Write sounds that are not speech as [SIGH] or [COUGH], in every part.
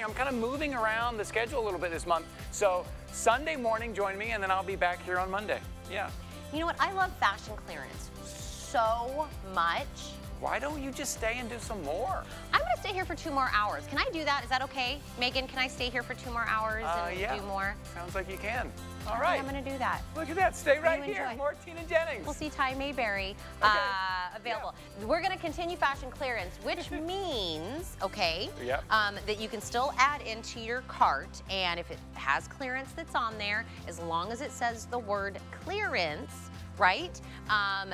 morning. I'm kind of moving around the schedule a little bit this month. So Sunday morning, join me, and then I'll be back here on Monday. Yeah. You know what? I love fashion clearance so much. Why don't you just stay and do some more? I'm gonna stay here for two more hours. Can I do that? Is that okay? Megan, can I stay here for two more hours Uh, and yeah. do more? Sounds like you can. All right. I'm gonna do that. Look at that. Stay right here. enjoy. More Tina Jennings. We'll see Ty Mayberry uh, Okay. available. We're going to continue fashion clearance, which [LAUGHS] means, okay, Yep. um, that you can still add into your cart. And if it has clearance that's on there, as long as it says the word clearance, right? Um,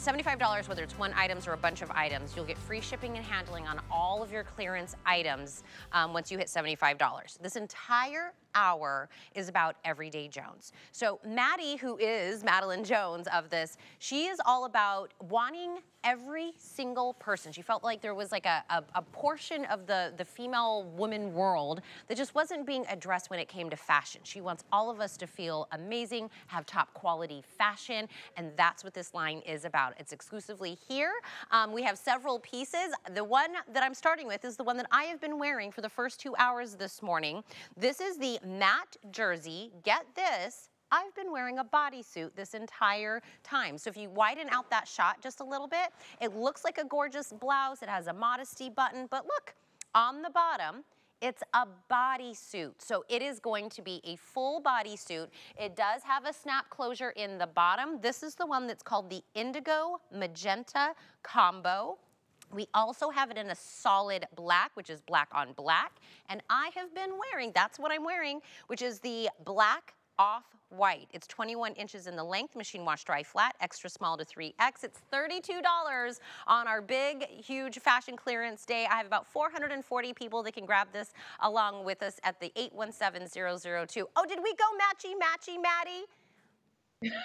$75, whether it's one items or a bunch of items, you'll get free shipping and handling on all of your clearance items um, once you hit $75. This entire hour is about Everyday Jones. So Maddie, who is Madeline Jones of this, she is all about wanting every single person. She felt like there was like a, a, a portion of the, the female woman world that just wasn't being addressed when it came to fashion. She wants all of us to feel amazing, have top quality fashion, and that's what this line is about. It's exclusively here. Um, we have several pieces. The one that I'm starting with is the one that I have been wearing for the first two hours this morning. This is the matte jersey. Get this, I've been wearing a bodysuit this entire time. So if you widen out that shot just a little bit, it looks like a gorgeous blouse. It has a modesty button, but look, on the bottom, it's a bodysuit. So it is going to be a full bodysuit. It does have a snap closure in the bottom. This is the one that's called the Indigo Magenta Combo. We also have it in a solid black, which is black on black. And I have been wearing, that's what I'm wearing, which is the black off-white. It's 21 inches in the length, machine wash dry flat, extra small to 3X. It's $32 on our big, huge fashion clearance day. I have about 440 people that can grab this along with us at the 817002. Oh, did we go matchy, matchy, Maddie? [LAUGHS]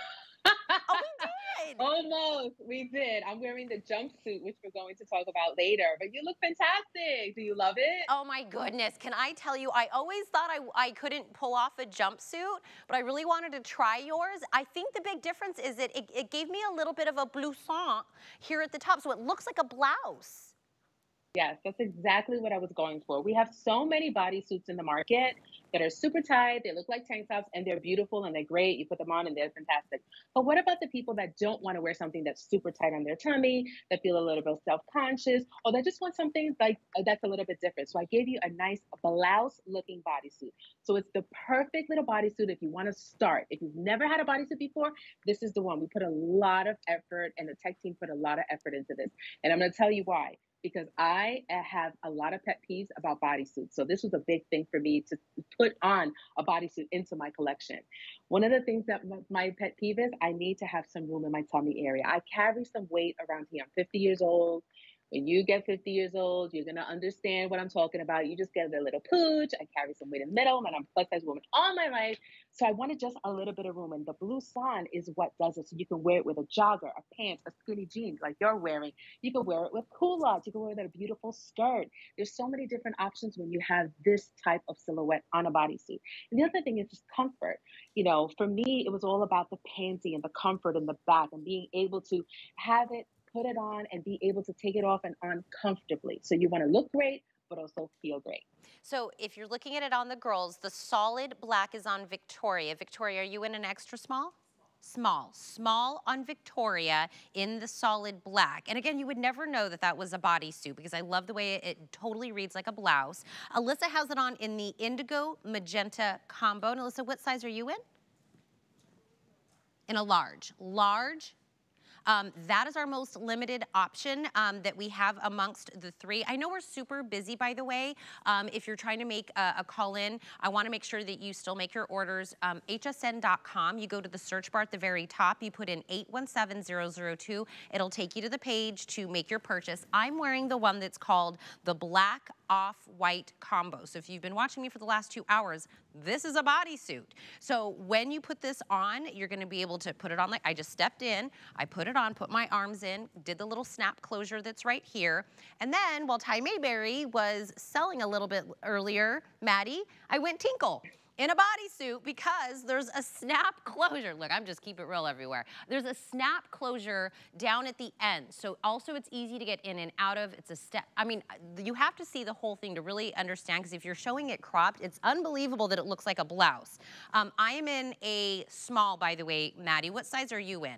oh, we did. Almost, we did. I'm wearing the jumpsuit, which we're going to talk about later. But you look fantastic. Do you love it? Oh my goodness. Can I tell you, I always thought I, I couldn't pull off a jumpsuit, but I really wanted to try yours. I think the big difference is that it, it gave me a little bit of a blouson here at the top, so it looks like a blouse. Yes, that's exactly what I was going for. We have so many bodysuits in the market that are super tight. They look like tank tops and they're beautiful and they're great. You put them on and they're fantastic. But what about the people that don't want to wear something that's super tight on their tummy, that feel a little bit self-conscious, or that just want something like uh, that's a little bit different? So I gave you a nice blouse-looking bodysuit. So it's the perfect little bodysuit if you want to start. If you've never had a bodysuit before, this is the one. We put a lot of effort and the tech team put a lot of effort into this. And I'm going to tell you why because I uh, have a lot of pet peeves about bodysuits. So this was a big thing for me to put on a bodysuit into my collection. One of the things that my pet peeve is, I need to have some room in my tummy area. I carry some weight around here. I'm 50 years old. When you get 50 years old, you're gonna understand what I'm talking about. You just get a little pooch. I carry some weight in the middle, and I'm a plus size woman all my life. So I wanted just a little bit of room. And the blouson is what does it. So you can wear it with a jogger, a pants, a skinny jeans like you're wearing. You can wear it with culottes. You can wear it with a beautiful skirt. There's so many different options when you have this type of silhouette on a bodysuit. And the other thing is just comfort. You know, for me, it was all about the pansy and the comfort in the back and being able to have it put it on and be able to take it off and on comfortably. So you want to look great, but also feel great. So if you're looking at it on the girls, the solid black is on Victoria. Victoria, are you in an extra small? Small, small on Victoria in the solid black. And again, you would never know that that was a bodysuit because I love the way it, it totally reads like a blouse. Alyssa has it on in the indigo magenta combo. And Alyssa, what size are you in? In a large. Large, um, that is our most limited option um, that we have amongst the three. I know we're super busy, by the way. Um, if you're trying to make a, a call in, I want to make sure that you still make your orders. Um, hsn.com, you go to the search bar at the very top, you put in 817002. It'll take you to the page to make your purchase. I'm wearing the one that's called the Black Off-White Combo. So if you've been watching me for the last two hours, this is a bodysuit. So when you put this on, you're going to be able to put it on like I just stepped in, I put it on, put my arms in, did the little snap closure that's right here. And then while Ty Mayberry was selling a little bit earlier, Maddie, I went tinkle. in a bodysuit because there's a snap closure. Look, I'm just keep it real everywhere. There's a snap closure down at the end. So also it's easy to get in and out of. It's a step. I mean, you have to see the whole thing to really understand because if you're showing it cropped, it's unbelievable that it looks like a blouse. Um, I am in a small, by the way, Maddie. What size are you in?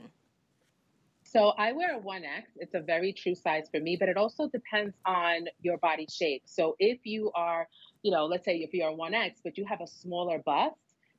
So I wear a 1X. It's a very true size for me, but it also depends on your body shape. So if you are you know, let's say if you're a 1X, but you have a smaller bust,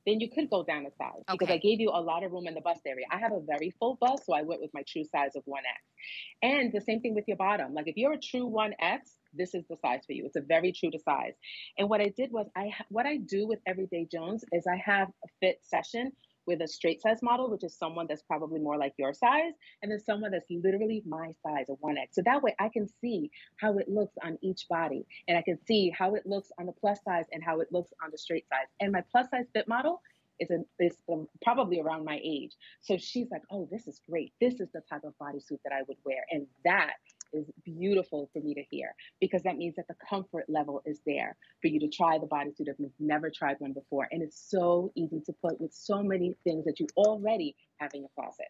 then you could go down a size okay. because I gave you a lot of room in the bust area. I have a very full bust, so I went with my true size of 1X. And the same thing with your bottom. Like if you're a true 1X, this is the size for you. It's a very true to size. And what I did was I what I do with Everyday Jones is I have a fit session with a straight size model, which is someone that's probably more like your size, and then someone that's literally my size, a 1X. So that way I can see how it looks on each body, and I can see how it looks on the plus size and how it looks on the straight size. And my plus size fit model is, a, is um, probably around my age. So she's like, oh, this is great. This is the type of bodysuit that I would wear. And that is beautiful for me to hear because that means that the comfort level is there for you to try the bodysuit if you've never tried one before. And it's so easy to put with so many things that you already have in your closet.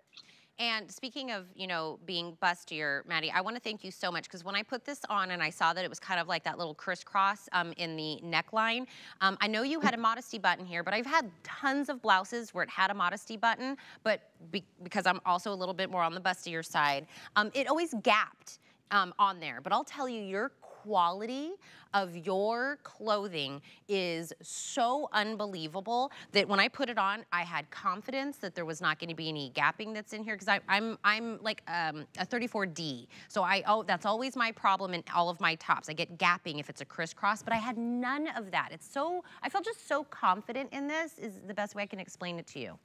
And speaking of, you know, being bustier, Maddie, I want to thank you so much because when I put this on and I saw that it was kind of like that little crisscross um, in the neckline, um, I know you had a modesty button here, but I've had tons of blouses where it had a modesty button, but be because I'm also a little bit more on the bustier side, um, it always gapped um, on there. But I'll tell you, your quality of your clothing is so unbelievable that when I put it on, I had confidence that there was not going to be any gapping that's in here because I'm I'm like um, a 34D, so I oh that's always my problem in all of my tops. I get gapping if it's a crisscross, but I had none of that. It's so I felt just so confident in this is the best way I can explain it to you.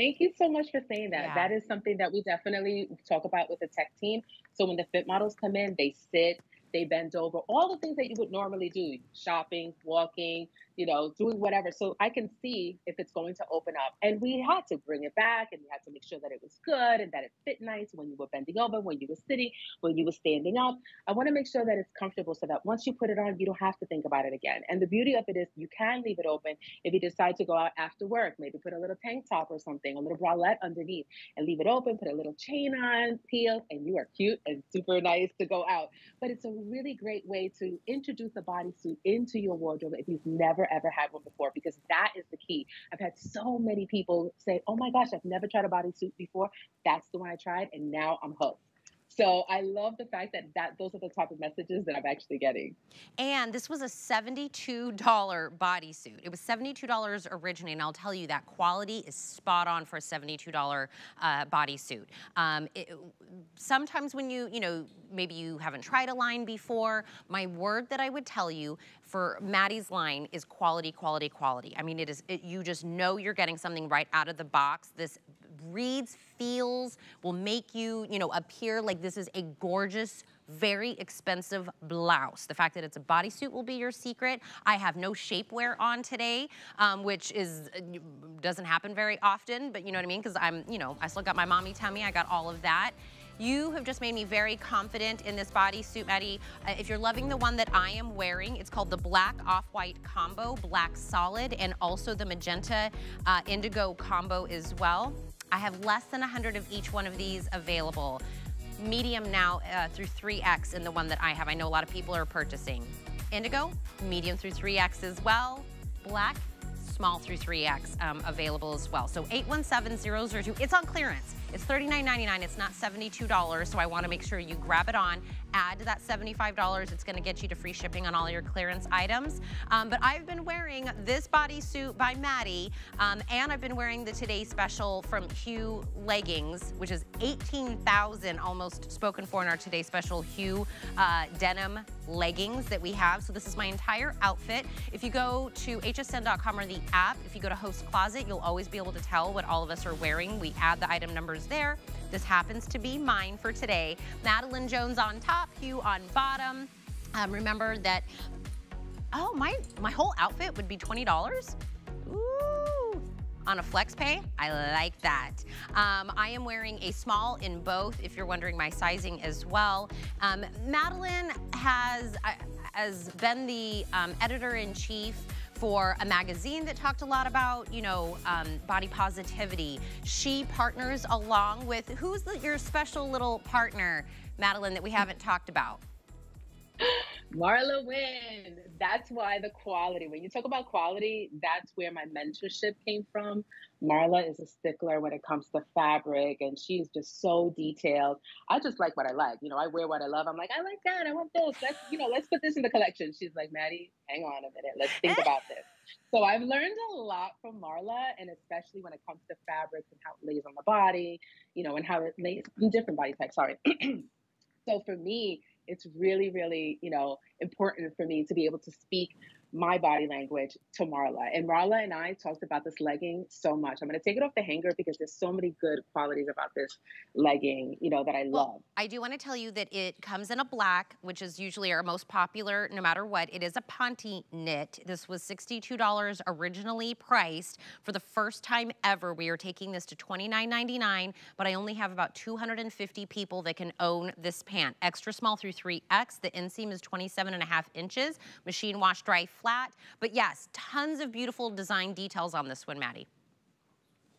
Thank you so much for saying that. Yeah. That is something that we definitely talk about with the tech team. So when the fit models come in, they sit, they bend over, all the things that you would normally do, shopping, walking, you know, doing whatever. So I can see if it's going to open up. And we had to bring it back and we had to make sure that it was good and that it fit nice when you were bending over, when you were sitting, when you were standing up. I want to make sure that it's comfortable so that once you put it on, you don't have to think about it again. And the beauty of it is you can leave it open if you decide to go out after work, maybe put a little tank top or something, a little bralette underneath and leave it open, put a little chain on, peel, and you are cute and super nice to go out. But it's a really great way to introduce a bodysuit into your wardrobe if you've never ever had one before, because that is the key. I've had so many people say, Oh my gosh, I've never tried a bodysuit before. That's the one I tried, and now I'm hooked. So I love the fact that, that those are the type of messages that I'm actually getting. And this was a $72 bodysuit. It was $72 originally, and I'll tell you that quality is spot on for a $72 uh, bodysuit. Um, sometimes when you, you know, maybe you haven't tried a line before, my word that I would tell you for Maddie's line is quality, quality, quality. I mean, it is, it, you just know you're getting something right out of the box. This reads, feels, will make you, you know, appear like this is a gorgeous, very expensive blouse. The fact that it's a bodysuit will be your secret. I have no shapewear on today, um, which is doesn't happen very often, but you know what I mean? Because I'm, you know, I still got my mommy tummy. I got all of that. You have just made me very confident in this bodysuit, Maddie. Uh, if you're loving the one that I am wearing, it's called the black off-white combo, black solid, and also the magenta uh, indigo combo as well. I have less than 100 of each one of these available. Medium now uh, through 3X in the one that I have. I know a lot of people are purchasing. Indigo, medium through 3X as well. Black, small through 3X um, available as well. So 817002, it's on clearance. It's $39.99, it's not $72, so I wanna make sure you grab it on add to that $75. It's gonna get you to free shipping on all your clearance items. Um, but I've been wearing this bodysuit by Maddie, um, and I've been wearing the Today Special from Hue Leggings, which is 18,000 almost spoken for in our Today Special Hue uh, denim leggings that we have. So this is my entire outfit. If you go to hsn.com or the app, if you go to Host Closet, you'll always be able to tell what all of us are wearing. We add the item numbers there. This happens to be mine for today. Madeline Jones on top, Hue on bottom. Um, remember that, oh, my, my whole outfit would be $20? Ooh, on a flex pay. I like that. Um, I am wearing a small in both, if you're wondering my sizing as well. Um, Madeline has, uh, has been the um, editor-in-chief for a magazine that talked a lot about, you know, um, body positivity. She partners along with, who's the, your special little partner, Madeline, that we haven't talked about? Marla Wynne. That's why the quality. When you talk about quality, that's where my mentorship came from. Marla is a stickler when it comes to fabric, and she's just so detailed. I just like what I like. You know, I wear what I love. I'm like, I like that. I want this. Let's, you know, let's put this in the collection. She's like, Maddie, hang on a minute. Let's think [LAUGHS] about this. So I've learned a lot from Marla, and especially when it comes to fabrics and how it lays on the body, you know, and how it lays in different body types. Sorry. [CLEARS THROAT] so for me, it's really, really, you know, important for me to be able to speak my body language to Marla. And Marla and I talked about this legging so much. I'm going to take it off the hanger because there's so many good qualities about this legging, you know, that I well, love. I do want to tell you that it comes in a black, which is usually our most popular no matter what. It is a Ponte knit. This was $62 originally priced. For the first time ever, we are taking this to $29.99, but I only have about 250 people that can own this pant. Extra small through 3X. The inseam is 27 and a half inches. Machine wash dry flat. But yes, tons of beautiful design details on this one, Maddie.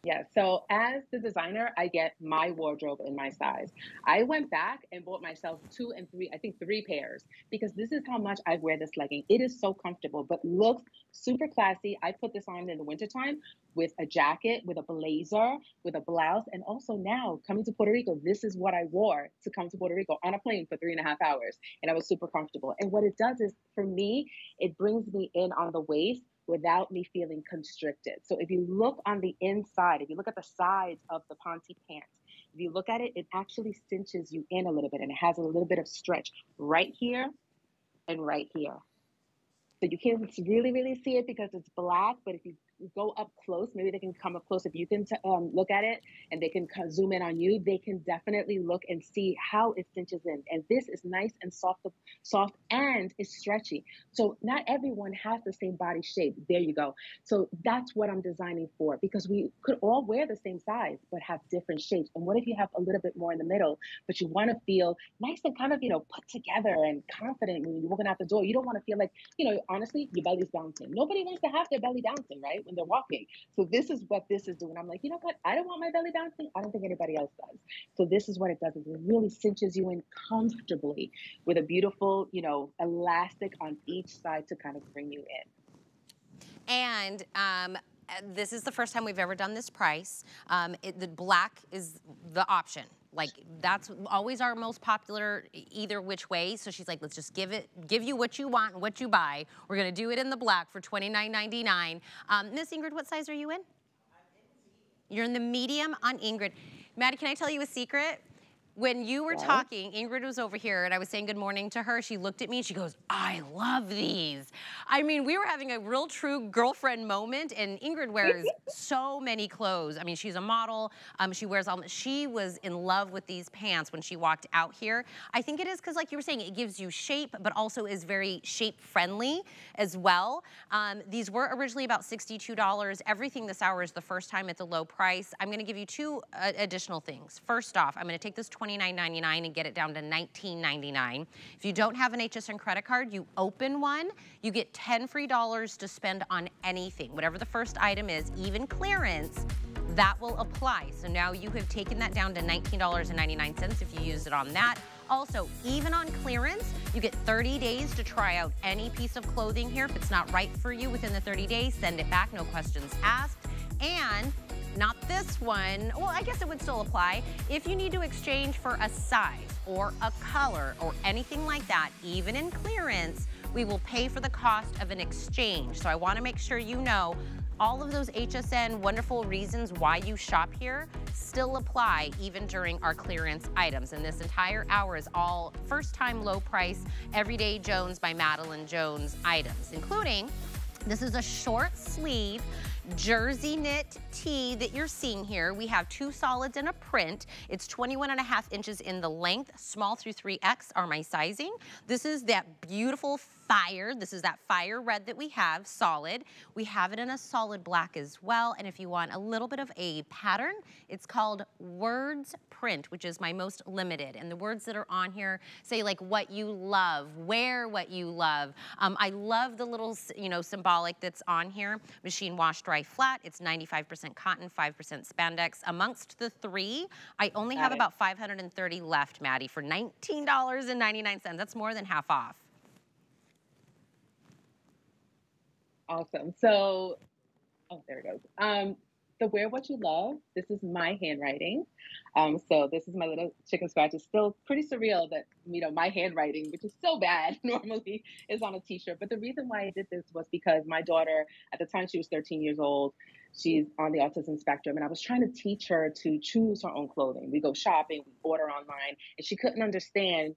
Yeah, so as the designer, I get my wardrobe in my size. I went back and bought myself two and three, I think three pairs, because this is how much I wear this legging. It is so comfortable, but looks super classy. I put this on in the wintertime with a jacket, with a blazer, with a blouse. And also now coming to Puerto Rico, this is what I wore to come to Puerto Rico on a plane for three and a half hours. And I was super comfortable. And what it does is for me, it brings me in on the waist without me feeling constricted. So if you look on the inside, if you look at the sides of the Ponte pants, if you look at it, it actually cinches you in a little bit and it has a little bit of stretch right here and right here. So you can't really, really see it because it's black, but if you go up close, maybe they can come up close. If you can um, look at it and they can zoom in on you, they can definitely look and see how it cinches in. And this is nice and soft, soft and is stretchy. So not everyone has the same body shape. There you go. So that's what I'm designing for because we could all wear the same size but have different shapes. And what if you have a little bit more in the middle, but you want to feel nice and kind of you know put together and confident when you're walking out the door? You don't want to feel like you know honestly your belly's bouncing. Nobody wants to have their belly bouncing, right? They're walking. So this is what this is doing. I'm like, you know what? I don't want my belly bouncing. I don't think anybody else does. So this is what it does. It really cinches you in comfortably with a beautiful, you know, elastic on each side to kind of bring you in. And um, this is the first time we've ever done this price. Um, it, the black is the option. Like that's always our most popular either which way. So she's like, let's just give it, give you what you want and what you buy. We're gonna do it in the black for $29.99. Um, Miss Ingrid, what size are you in? You're in the medium on Ingrid. Maddie, can I tell you a secret? When you were talking, Ingrid was over here and I was saying good morning to her. She looked at me and she goes, I love these. I mean, we were having a real true girlfriend moment and Ingrid wears [LAUGHS] so many clothes. I mean, she's a model. Um, she wears all, she was in love with these pants when she walked out here. I think it is because like you were saying, it gives you shape, but also is very shape friendly as well. Um, these were originally about $62. Everything this hour is the first time at the low price. I'm gonna give you two uh, additional things. First off, I'm gonna take this $29.99 and get it down to $19.99. If you don't have an HSN credit card, you open one, you get 10 free dollars to spend on anything. Whatever the first item is, even clearance, that will apply. So now you have taken that down to $19.99 if you use it on that. Also, even on clearance, you get 30 days to try out any piece of clothing here. If it's not right for you within the 30 days, send it back, no questions asked. And not this one. Well, I guess it would still apply. If you need to exchange for a size or a color or anything like that, even in clearance, we will pay for the cost of an exchange. So I wanna make sure you know all of those HSN wonderful reasons why you shop here still apply even during our clearance items. And this entire hour is all first time low price Everyday Jones by Madeline Jones items, including this is a short sleeve jersey knit tee that you're seeing here. We have two solids and a print. It's 21 and a half inches in the length. Small through 3X are my sizing. This is that beautiful fire. This is that fire red that we have, solid. We have it in a solid black as well. And if you want a little bit of a pattern, it's called Words Print, which is my most limited. And the words that are on here say like what you love, wear what you love. Um, I love the little, you know, symbolic that's on here. Machine wash, dry, flat. It's 95% cotton, 5% spandex. Amongst the three, I only Got have it. about 530 left, Maddie, for $19.99. That's more than half off. Awesome. So, oh, there it goes. Um, the Wear What You Love, this is my handwriting. Um, so this is my little chicken scratch. It's still pretty surreal that, you know, my handwriting, which is so bad [LAUGHS] normally, is on a t-shirt. But the reason why I did this was because my daughter, at the time she was 13 years old, she's on the autism spectrum and i was trying to teach her to choose her own clothing we go shopping we order online and she couldn't understand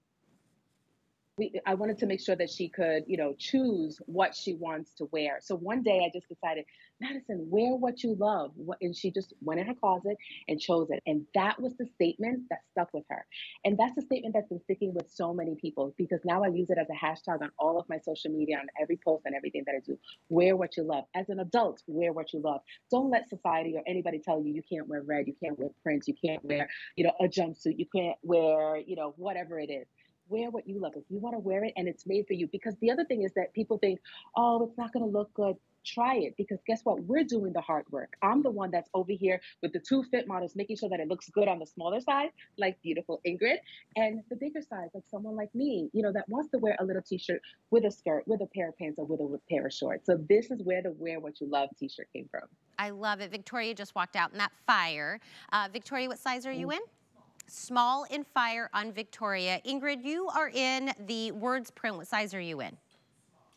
we, I wanted to make sure that she could, you know, choose what she wants to wear. So one day I just decided, Madison, wear what you love. And she just went in her closet and chose it. And that was the statement that stuck with her. And that's the statement that's been sticking with so many people because now I use it as a hashtag on all of my social media, on every post and everything that I do. Wear what you love. As an adult, wear what you love. Don't let society or anybody tell you you can't wear red, you can't wear prints, you can't wear, you know, a jumpsuit, you can't wear, you know, whatever it is wear what you love. If you want to wear it and it's made for you, because the other thing is that people think, oh, it's not going to look good. Try it because guess what? We're doing the hard work. I'm the one that's over here with the two fit models, making sure that it looks good on the smaller side, like beautiful Ingrid, and the bigger size, like someone like me, you know, that wants to wear a little t shirt with a skirt, with a pair of pants, or with a pair of shorts. So this is where the Wear What You Love t shirt came from. I love it. Victoria just walked out in that fire. Uh, Victoria, what size are you in? Small in fire on Victoria. Ingrid, you are in the words print. What size are you in?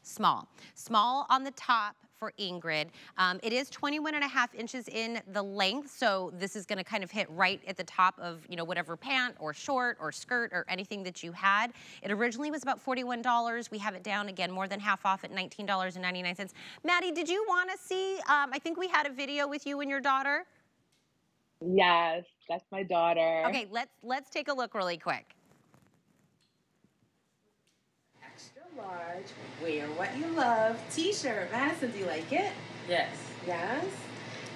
Small. Small on the top for Ingrid. Um, it is 21 and a half inches in the length, so this is gonna kind of hit right at the top of, you know, whatever pant or short or skirt or anything that you had. It originally was about $41. We have it down again, more than half off at $19.99. Maddie, did you wanna see, um, I think we had a video with you and your daughter. Yes, that's my daughter. Okay, let's let's take a look really quick. Extra large, wear what you love t-shirt. Madison, do you like it? Yes. Yes?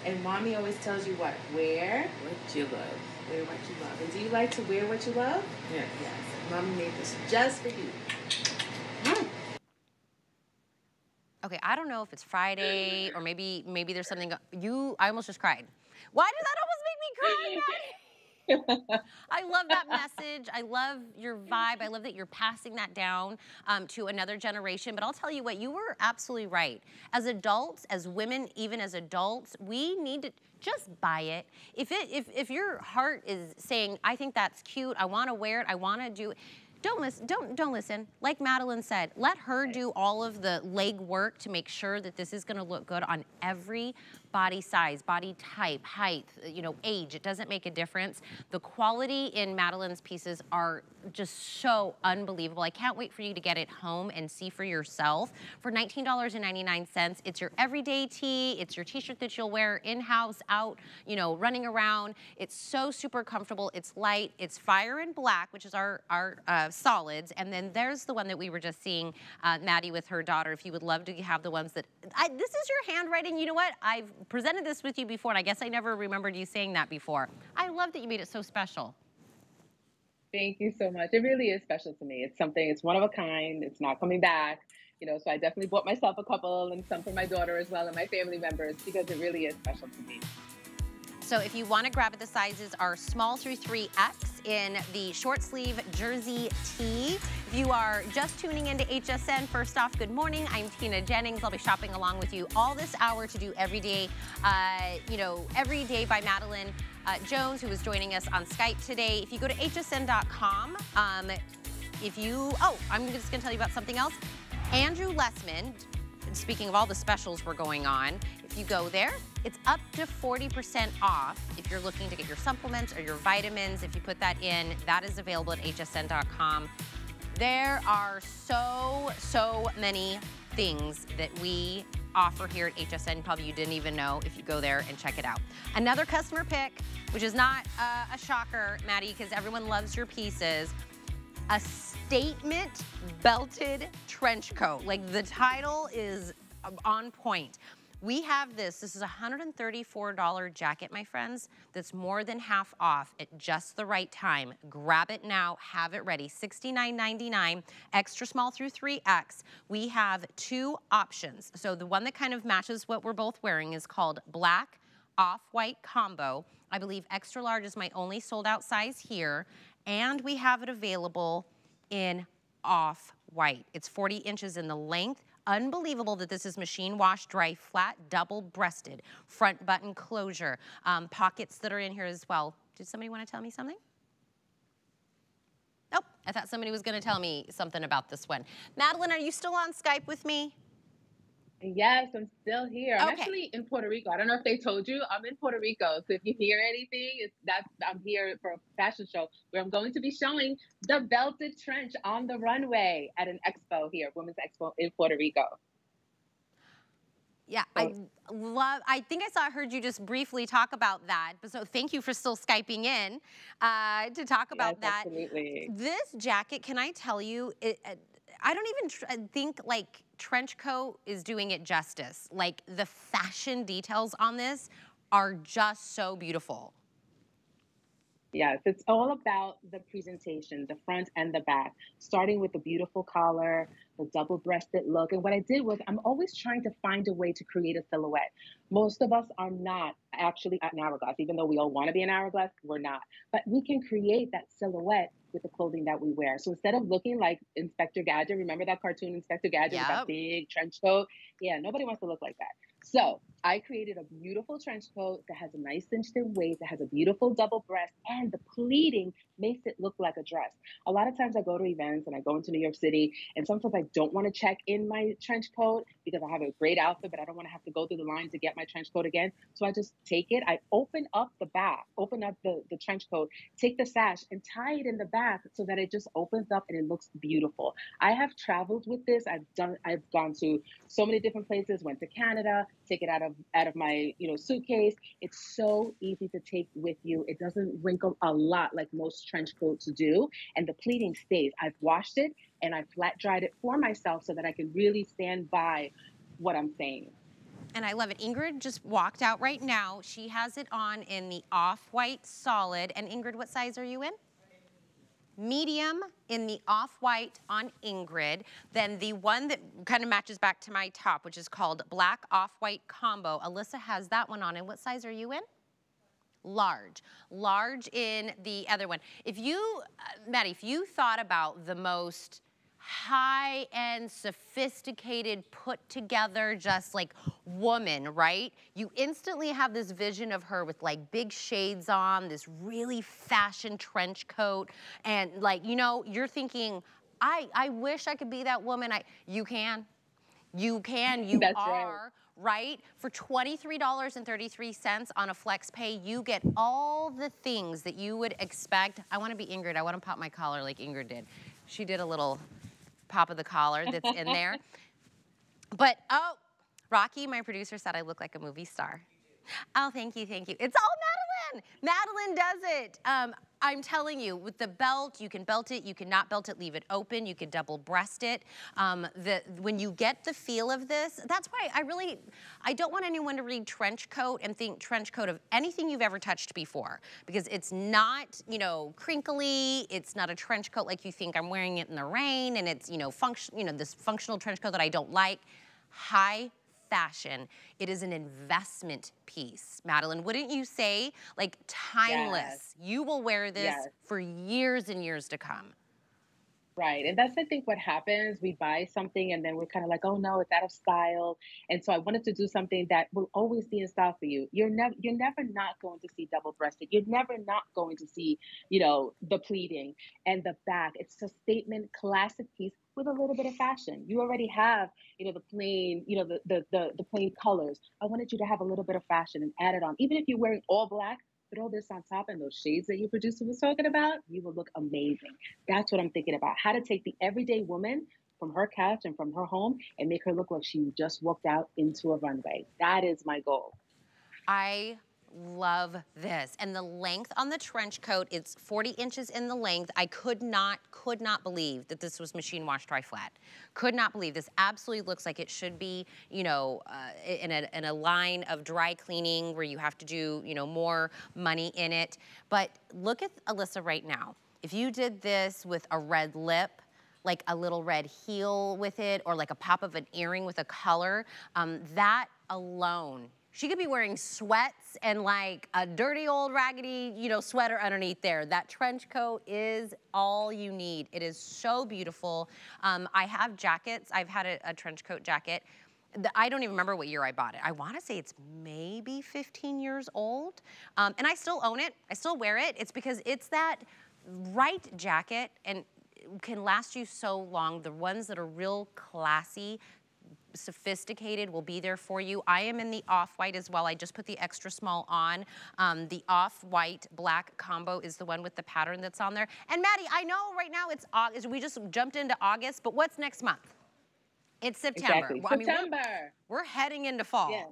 And mommy always tells you what? Wear what you love. Wear what you love. And do you like to wear what you love? Yes. Yes. Mommy made this just for you. Mm. Okay, I don't know if it's Friday or maybe maybe there's something. You, I almost just cried. Why did that almost make me cry? [LAUGHS] I love that message. I love your vibe. I love that you're passing that down um, to another generation. But I'll tell you what, you were absolutely right. As adults, as women, even as adults, we need to just buy it. If it if if your heart is saying, I think that's cute, I want to wear it, I want to do it don't listen, don't, don't listen. Like Madeline said, let her do all of the leg work to make sure that this is gonna look good on every body size, body type, height, you know, age. It doesn't make a difference. The quality in Madeline's pieces are just so unbelievable. I can't wait for you to get it home and see for yourself. For $19.99, it's your everyday tee. It's your t-shirt that you'll wear in-house, out, you know, running around. It's so super comfortable. It's light. It's fire and black, which is our, our uh, solids. And then there's the one that we were just seeing, uh, Maddie with her daughter. If you would love to have the ones that, I, this is your handwriting. You know what? I've presented this with you before, and I guess I never remembered you saying that before. I love that you made it so special. Thank you so much. It really is special to me. It's something, it's one of a kind. It's not coming back. You know, so I definitely bought myself a couple and some for my daughter as well and my family members because it really is special to me. So if you want to grab it, the sizes are small through 3X in the short sleeve jersey tee. If you are just tuning into HSN, first off, good morning. I'm Tina Jennings. I'll be shopping along with you all this hour to do everyday, uh, you know, every day by Madeline uh, Jones, who is joining us on Skype today. If you go to hsn.com, um, if you, oh, I'm just going to tell you about something else. Andrew Lessman, speaking of all the specials we're going on, if you go there, it's up to 40% off if you're looking to get your supplements or your vitamins. If you put that in, that is available at hsn.com. There are so, so many things that we offer here at HSN. Probably you didn't even know if you go there and check it out. Another customer pick, which is not uh, a shocker, Maddie, because everyone loves your pieces. A statement belted trench coat. Like the title is um, on point. We have this, this is a $134 jacket, my friends, that's more than half off at just the right time. Grab it now, have it ready. $69.99, extra small through 3X. We have two options. So the one that kind of matches what we're both wearing is called black off-white combo. I believe extra large is my only sold out size here. And we have it available in off-white. It's 40 inches in the length, Unbelievable that this is machine wash, dry, flat, double breasted, front button closure, um, pockets that are in here as well. Did somebody want to tell me something? Nope, I thought somebody was going to tell me something about this one. Madeline, are you still on Skype with me? Yes, I'm still here. I'm actually in Puerto Rico. I don't know if they told you. I'm in Puerto Rico. So if you hear anything, it's that I'm here for a fashion show where I'm going to be showing the belted trench on the runway at an expo here, Women's Expo in Puerto Rico. Yeah, I love, I think I saw, I heard you just briefly talk about that. But so thank you for still Skyping in uh, to talk about yes, that. Absolutely. This jacket, can I tell you, it, I don't even think like trench coat is doing it justice. Like the fashion details on this are just so beautiful. Yes, it's all about the presentation, the front and the back, starting with the beautiful collar, the double breasted look. And what I did was I'm always trying to find a way to create a silhouette. Most of us are not actually an hourglass, even though we all want to be an hourglass, we're not. But we can create that silhouette with the clothing that we wear. So instead of looking like Inspector Gadget, remember that cartoon Inspector Gadget yep. with that big trench coat? Yeah, nobody wants to look like that. So I created a beautiful trench coat that has a nice cinched in waist, that has a beautiful double breast, and the pleating makes it look like a dress. A lot of times I go to events and I go into New York City, and sometimes I don't want to check in my trench coat because I have a great outfit, but I don't want to have to go through the line to get my trench coat again. So I just take it, I open up the back, open up the, the trench coat, take the sash, and tie it in the back so that it just opens up and it looks beautiful. I have traveled with this. I've done, I've gone to so many different places, went to Canada, take it out of out of my you know suitcase. It's so easy to take with you. It doesn't wrinkle a lot like most trench coats do, and the pleating stays. I've washed it and I flat dried it for myself so that I can really stand by what I'm saying. And I love it. Ingrid just walked out right now. She has it on in the off-white solid. And Ingrid, what size are you in? Medium in the off-white on Ingrid. Then the one that kind of matches back to my top, which is called black off-white combo. Alyssa has that one on. And what size are you in? Large. Large in the other one. If you, uh, Maddie, if you thought about the most high-end, sophisticated, put together, just like woman, right? You instantly have this vision of her with like big shades on, this really fashion trench coat, and like, you know, you're thinking, I, I wish I could be that woman. I, you can. You can, [LAUGHS] you That's are. Right. right? For $23.33 on a flex pay, you get all the things that you would expect. I want to be Ingrid. I want to pop my collar like Ingrid did. She did a little pop of the collar that's in [LAUGHS] there. But, oh, Rocky, my producer, said I look like a movie star. Oh, thank you, thank you. It's all Madeline. Madeline does it. Um, I'm telling you, with the belt, you can belt it, you can not belt it, leave it open, you can double breast it. Um, the, when you get the feel of this, that's why I really, I don't want anyone to read trench coat and think trench coat of anything you've ever touched before, because it's not, you know, crinkly, it's not a trench coat like you think I'm wearing it in the rain, and it's, you know, function, you know, this functional trench coat that I don't like. High fashion. It is an investment piece. Madeline, wouldn't you say? Like timeless. Yes. You will wear this yes. for years and years to come. Right. And that's, I think, what happens. We buy something and then we're kind of like, oh no, it's out of style. And so I wanted to do something that will always be in style for you. You're never you're never not going to see double breasted. You're never not going to see, you know, the pleating and the back. It's a statement classic piece with a little bit of fashion. You already have, you know, the plain, you know, the the the, the plain colors. I wanted you to have a little bit of fashion and add it on. Even if you're wearing all black, throw this on top and those shades that your producer was talking about, you will look amazing. That's what I'm thinking about. How to take the everyday woman from her couch and from her home and make her look like she just walked out into a runway. That is my goal. I love this. And the length on the trench coat, it's 40 inches in the length. I could not, could not believe that this was machine wash dry flat. Could not believe this absolutely looks like it should be, you know, uh, in, a, in a line of dry cleaning where you have to do, you know, more money in it. But look at Alyssa right now. If you did this with a red lip, like a little red heel with it or like a pop of an earring with a color, um, that alone she could be wearing sweats and like a dirty old raggedy, you know, sweater underneath there. That trench coat is all you need. It is so beautiful. Um, I have jackets. I've had a, a trench coat jacket. I don't even remember what year I bought it. I want to say it's maybe 15 years old. Um, and I still own it. I still wear it. It's because it's that right jacket and can last you so long. The ones that are real classy, sophisticated will be there for you. I am in the off-white as well. I just put the extra small on. Um, the off-white black combo is the one with the pattern that's on there. And Maddie, I know right now it's August. We just jumped into August, but what's next month? It's September. Exactly. I mean, September. We're, we're, heading into fall. Yeah.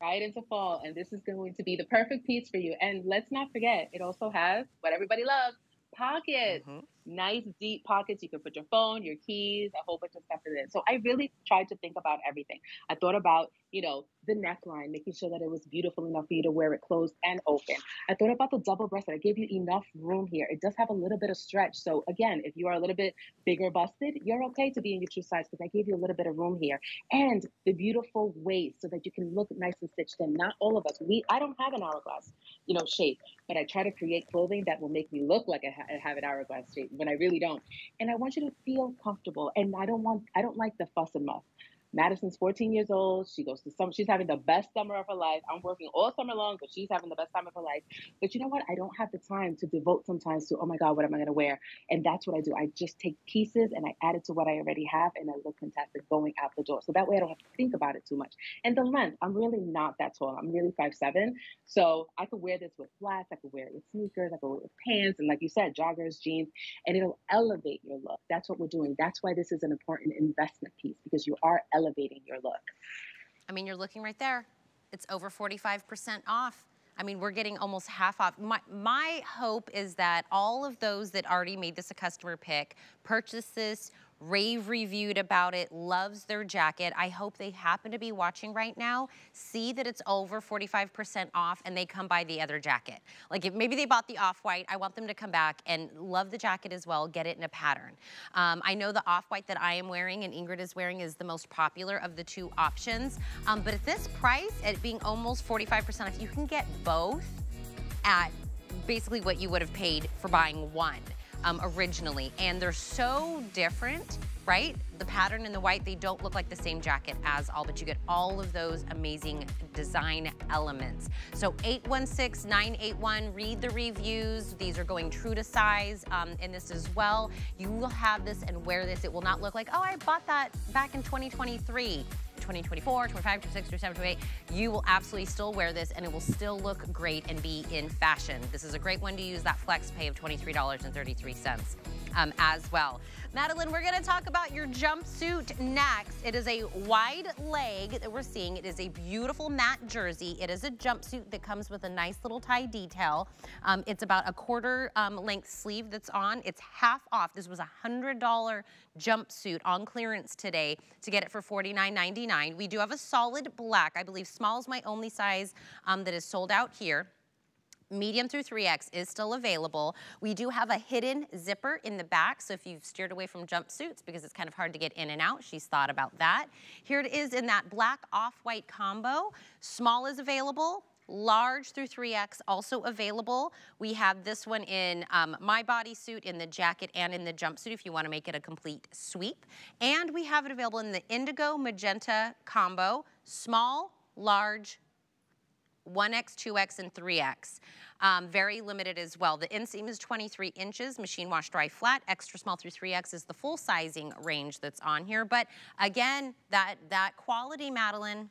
Right into fall, and this is going to be the perfect piece for you. And let's not forget, it also has what everybody loves, pockets. Mm -hmm nice deep pockets. You can put your phone, your keys, a whole bunch of stuff in it. So I really tried to think about everything. I thought about, you know, the neckline, making sure that it was beautiful enough for you to wear it closed and open. I thought about the double breasted. I gave you enough room here. It does have a little bit of stretch. So again, if you are a little bit bigger busted, you're okay to be in your true size because I gave you a little bit of room here. And the beautiful waist so that you can look nice and stitched in. Not all of us. We I don't have an hourglass, you know, shape, but I try to create clothing that will make me look like I, ha- I have an hourglass shape when I really don't. And I want you to feel comfortable. And I don't want, I don't like the fuss and muff. Madison's 14 years old. She goes to some, she's having the best summer of her life. I'm working all summer long, but she's having the best time of her life. But you know what? I don't have the time to devote sometimes to, oh my God, what am I going to wear? And that's what I do. I just take pieces and I add it to what I already have and I look fantastic going out the door. So that way I don't have to think about it too much. And the length, I'm really not that tall. I'm really five seven, So I could wear this with flats. I could wear it with sneakers. I could wear it with pants. And like you said, joggers, jeans, and it'll elevate your look. That's what we're doing. That's why this is an important investment piece because you are elevating elevating your look. I mean, you're looking right there. It's over 45% off. I mean, we're getting almost half off. My, my hope is that all of those that already made this a customer pick purchase this, rave reviewed about it, loves their jacket. I hope they happen to be watching right now, see that it's over 45% off and they come buy the other jacket. Like if maybe they bought the off-white, I want them to come back and love the jacket as well, get it in a pattern. Um, I know the off-white that I am wearing and Ingrid is wearing is the most popular of the two options. Um, but at this price, at being almost 45% off, you can get both at basically what you would have paid for buying one um, originally. And they're so different, right? The pattern in the white, they don't look like the same jacket as all, but you get all of those amazing design elements. So 816-981, read the reviews. These are going true to size um, in this as well. You will have this and wear this. It will not look like, oh, I bought that back in 2023. 2024, 25, 26, 27, 28, you will absolutely still wear this and it will still look great and be in fashion. This is a great one to use that flex pay of $23.33 um, as well. Madeline, we're gonna talk about your jumpsuit next. It is a wide leg that we're seeing. It is a beautiful matte jersey. It is a jumpsuit that comes with a nice little tie detail. Um, it's about a quarter um, length sleeve that's on. It's half off. This was a $100 jumpsuit on clearance today to get it for $49.99. We do have a solid black. I believe small is my only size um, that is sold out here. Medium through 3X is still available. We do have a hidden zipper in the back, so if you've steered away from jumpsuits because it's kind of hard to get in and out, she's thought about that. Here it is in that black off-white combo. Small is available. Large through 3X also available. We have this one in um, my bodysuit, in the jacket, and in the jumpsuit if you want to make it a complete sweep. And we have it available in the indigo magenta combo, small, large, 1X, 2X, and 3X. Um, very limited as well. The inseam is 23 inches, machine wash dry flat. Extra small through 3X is the full sizing range that's on here. But again, that, that quality, Madeline,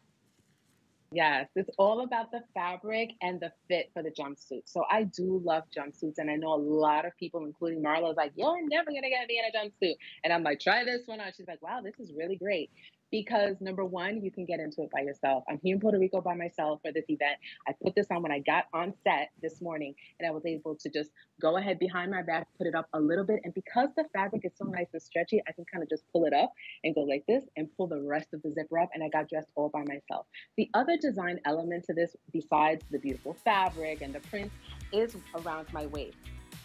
Yes, it's all about the fabric and the fit for the jumpsuit. So I do love jumpsuits, and I know a lot of people, including Marla, is like, "You're never gonna get me in a jumpsuit," and I'm like, "Try this one on." She's like, "Wow, this is really great." Because number one, you can get into it by yourself. I'm here in Puerto Rico by myself for this event. I put this on when I got on set this morning, and I was able to just go ahead behind my back, put it up a little bit. And because the fabric is so nice and stretchy, I can kind of just pull it up and go like this and pull the rest of the zipper up. And I got dressed all by myself. The other design element to this, besides the beautiful fabric and the print, is around my waist.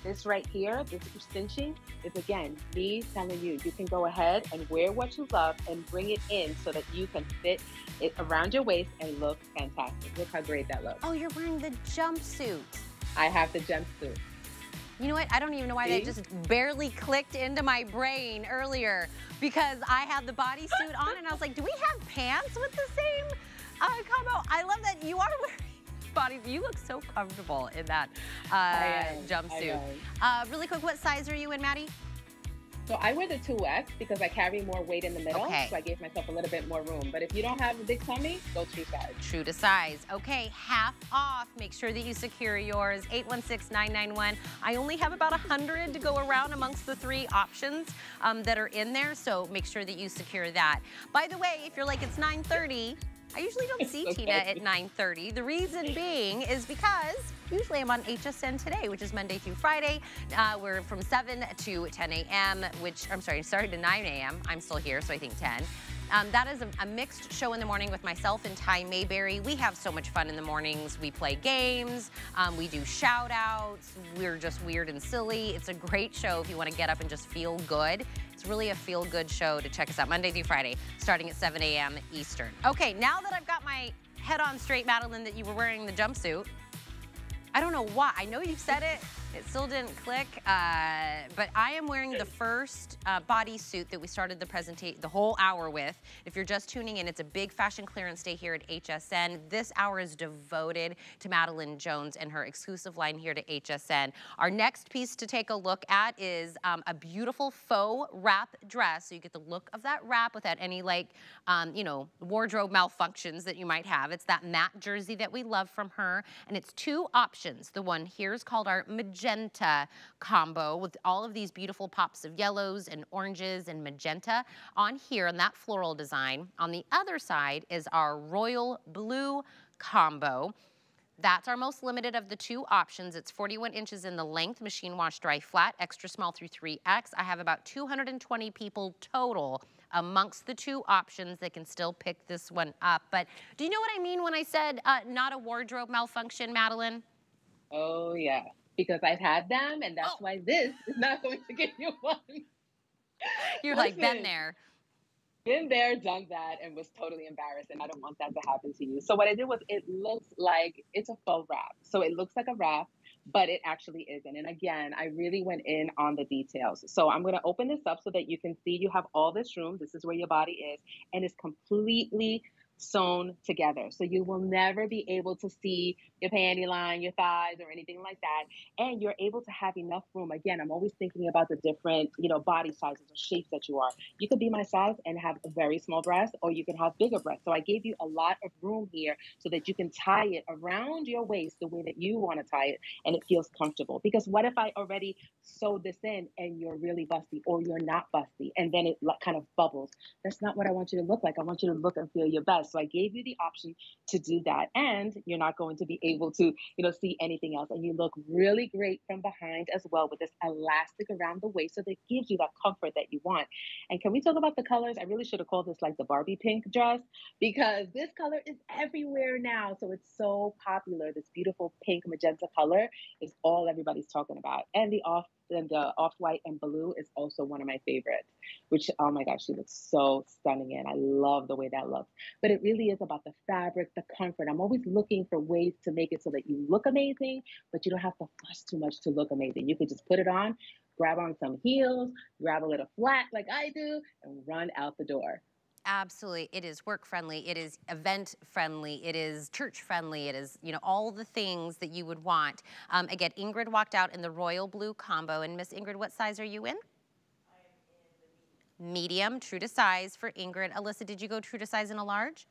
This right here, this cinching, is again me telling you, you can go ahead and wear what you love and bring it in so that you can fit it around your waist and look fantastic. Look how great that looks. Oh, you're wearing the jumpsuit. I have the jumpsuit. You know what? I don't even know why See? that just barely clicked into my brain earlier because I had the bodysuit on and I was like, do we have pants with the same uh, combo? I love that you are wearing bodies. You look so comfortable in that uh, jumpsuit. Uh, really quick, what size are you in, Maddie? So I wear the 2X because I carry more weight in the middle. Okay. So I gave myself a little bit more room. But if you don't have a big tummy, go true size. True to size. Okay, half off. Make sure that you secure yours. 816-991. I only have about 100 to go around amongst the three options um, that are in there. So make sure that you secure that. By the way, if you're like, it's 930, I usually don't see okay. [LAUGHS] Tina at 9.30. The reason being is because usually I'm on HSN today, which is Monday through Friday. Uh, we're from 7 to 10 a.m., which, I'm sorry, started to 9 a.m. I'm still here, so I think 10. Um, that is a, a, mixed show in the morning with myself and Ty Mayberry. We have so much fun in the mornings. We play games, um, we do shout outs, we're just weird and silly. It's a great show if you want to get up and just feel good. It's really a feel good show to check us out Monday through Friday, starting at 7 a.m. Eastern. Okay, now that I've got my head on straight, Madeline, that you were wearing the jumpsuit, I don't know why. I know you said it. It still didn't click, uh, but I am wearing the first uh, bodysuit that we started the presentation, the whole hour with. If you're just tuning in, it's a big fashion clearance day here at HSN. This hour is devoted to Madeline Jones and her exclusive line here to HSN. Our next piece to take a look at is um, a beautiful faux wrap dress. So you get the look of that wrap without any like, um, you know, wardrobe malfunctions that you might have. It's that matte jersey that we love from her. And it's two options. The one here is called our magenta combo with all of these beautiful pops of yellows and oranges and magenta on here on that floral design. On the other side is our royal blue combo. That's our most limited of the two options. It's 41 inches in the length, machine wash dry flat, extra small through 3X. I have about 220 people total amongst the two options that can still pick this one up. But do you know what I mean when I said uh, not a wardrobe malfunction, Madeline? Oh, yeah because I've had them, and that's oh. why this is not going to give you [LAUGHS] one. You're like, been there. Been there, done that, and was totally embarrassed, and I don't want that to happen to you. So what I did was, it looks like it's a faux wrap. So it looks like a wrap, but it actually isn't. And again, I really went in on the details. So I'm going to open this up so that you can see you have all this room. This is where your body is, and it's completely sewn together. So you will never be able to see your panty line, your thighs, or anything like that. And you're able to have enough room. Again, I'm always thinking about the different, you know, body sizes or shapes that you are. You could be my size and have a very small breast, or you can have bigger breasts. So I gave you a lot of room here so that you can tie it around your waist the way that you want to tie it and it feels comfortable. Because what if I already sewed this in and you're really busty or you're not busty and then it kind of bubbles? That's not what I want you to look like. I want you to look and feel your best. So I gave you the option to do that. And you're not going to be able to, you know, see anything else. And you look really great from behind as well with this elastic around the waist. So that gives you that comfort that you want. And can we talk about the colors? I really should have called this like the Barbie pink dress because this color is everywhere now. So it's so popular. This beautiful pink magenta color is all everybody's talking about. And the off and the off-white and blue is also one of my favorites, which, oh my gosh, she looks so stunning and I love the way that looks. But it really is about the fabric, the comfort. I'm always looking for ways to make it so that you look amazing, but you don't have to fuss too much to look amazing. You could just put it on, grab on some heels, grab a little flat like I do, and run out the door. Absolutely. It is work friendly. It is event friendly. It is church friendly. It is, you know, all the things that you would want. Um, again, Ingrid walked out in the royal blue combo. And Miss Ingrid, what size are you in? medium. medium, true to size for Ingrid. Alyssa, did you go true to size in a large?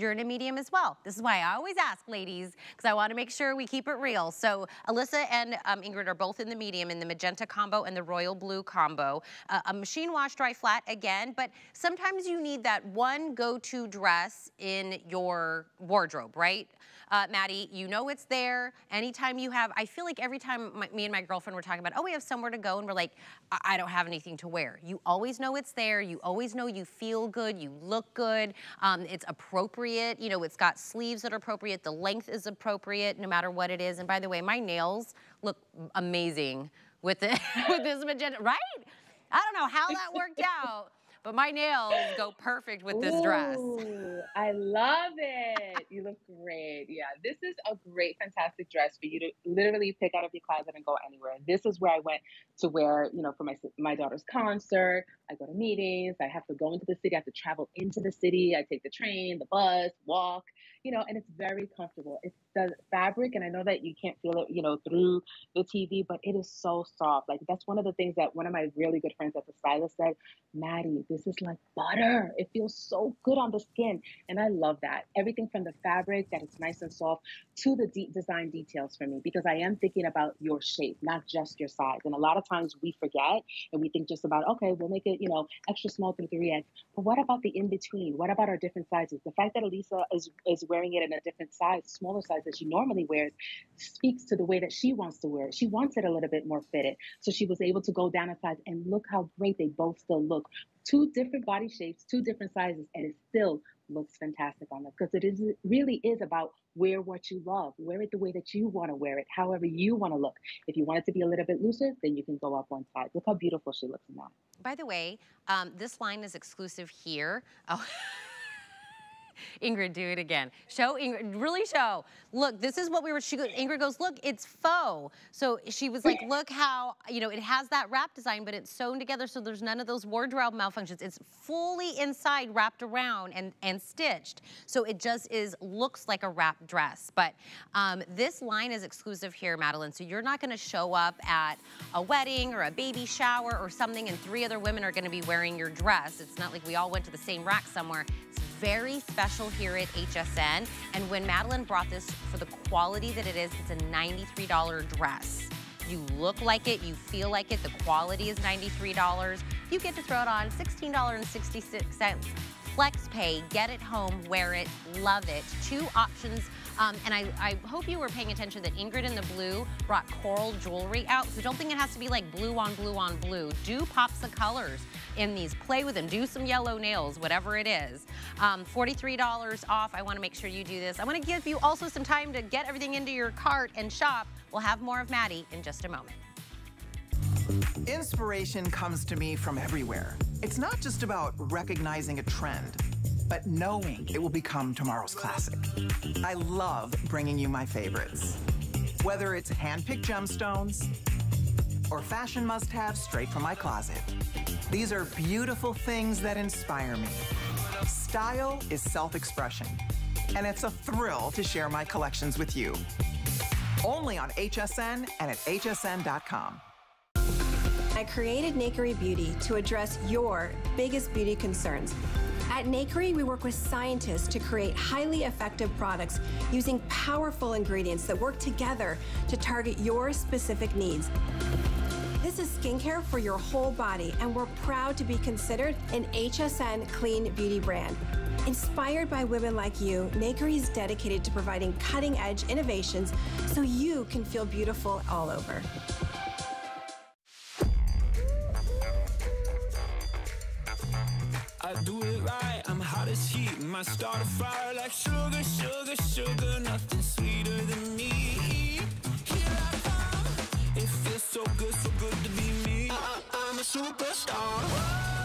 You're in a medium as well. This is why I always ask ladies, because I want to make sure we keep it real. So Alyssa and um, Ingrid are both in the medium, in the magenta combo and the royal blue combo. Uh, a machine wash dry flat again, but sometimes you need that one go-to dress in your wardrobe, right? Uh, Maddie, you know it's there. Anytime you have, I feel like every time my, me and my girlfriend were talking about, oh, we have somewhere to go, and we're like, I, I don't have anything to wear. You always know it's there. You always know you feel good, you look good. Um, it's appropriate. You know, it's got sleeves that are appropriate. The length is appropriate, no matter what it is. And by the way, my nails look amazing with it [LAUGHS] with this magenta, right? I don't know how that worked out. But my nails go perfect with this dress. I love it. You look great. Yeah, this is a great, fantastic dress for you to literally pick out of your closet and go anywhere. This is where I went to wear, you know, for my my daughter's concert. I go to meetings. I have to go into the city. I have to travel into the city. I take the train, the bus, walk you know, and it's very comfortable. It's the fabric, and I know that you can't feel it, you know, through the TV, but it is so soft. Like that's one of the things that one of my really good friends at the stylist said, Maddie, this is like butter. It feels so good on the skin. And I love that. Everything from the fabric that it's nice and soft to the deep design details for me, because I am thinking about your shape, not just your size. And a lot of times we forget and we think just about, okay, we'll make it, you know, extra small through 3X. But what about the in between? What about our different sizes? The fact that Elisa is, is wearing it in a different size, smaller size that she normally wears, speaks to the way that she wants to wear it. She wants it a little bit more fitted. So she was able to go down a size and look how great they both still look. Two different body shapes, two different sizes, and it still looks fantastic on them because it is it really is about wear what you love wear it the way that you want to wear it however you want to look if you want it to be a little bit looser then you can go up one size look how beautiful she looks in that by the way um, this line is exclusive here oh [LAUGHS] Ingrid, do it again. Show Ingrid, really show. Look, this is what we were, she, Ingrid goes, look, it's faux. So she was like, look how, you know, it has that wrap design, but it's sewn together so there's none of those wardrobe malfunctions. It's fully inside wrapped around and, and stitched. So it just is, looks like a wrap dress. But um, this line is exclusive here, Madeline. So you're not gonna show up at a wedding or a baby shower or something and three other women are gonna be wearing your dress. It's not like we all went to the same rack somewhere. It's very special here at HSN. And when Madeline brought this for the quality that it is, it's a $93 dress. You look like it, you feel like it, the quality is $93. You get to throw it on $16.66 flex pay, get it home, wear it, love it. Two options um, and I, I, hope you were paying attention that Ingrid in the blue brought coral jewelry out. So don't think it has to be like blue on blue on blue. Do pop the colors in these. Play with them. Do some yellow nails, whatever it is. Um, $43 off. I want to make sure you do this. I want to give you also some time to get everything into your cart and shop. We'll have more of Maddie in just a moment. Inspiration comes to me from everywhere. It's not just about recognizing a trend but knowing it will become tomorrow's classic. I love bringing you my favorites. Whether it's hand-picked gemstones or fashion must-haves straight from my closet, these are beautiful things that inspire me. Style is self-expression, and it's a thrill to share my collections with you. Only on HSN and at hsn.com. I created Nakery Beauty to address your biggest beauty concerns at Nakery, we work with scientists to create highly effective products using powerful ingredients that work together to target your specific needs. This is skincare for your whole body, and we're proud to be considered an HSN clean beauty brand. Inspired by women like you, Nakery is dedicated to providing cutting edge innovations so you can feel beautiful all over. Do it right, I'm hot as heat. My start a fire like sugar, sugar, sugar. Nothing sweeter than me. Here I come. It feels so good, so good to be me. I, I'm a superstar. I'm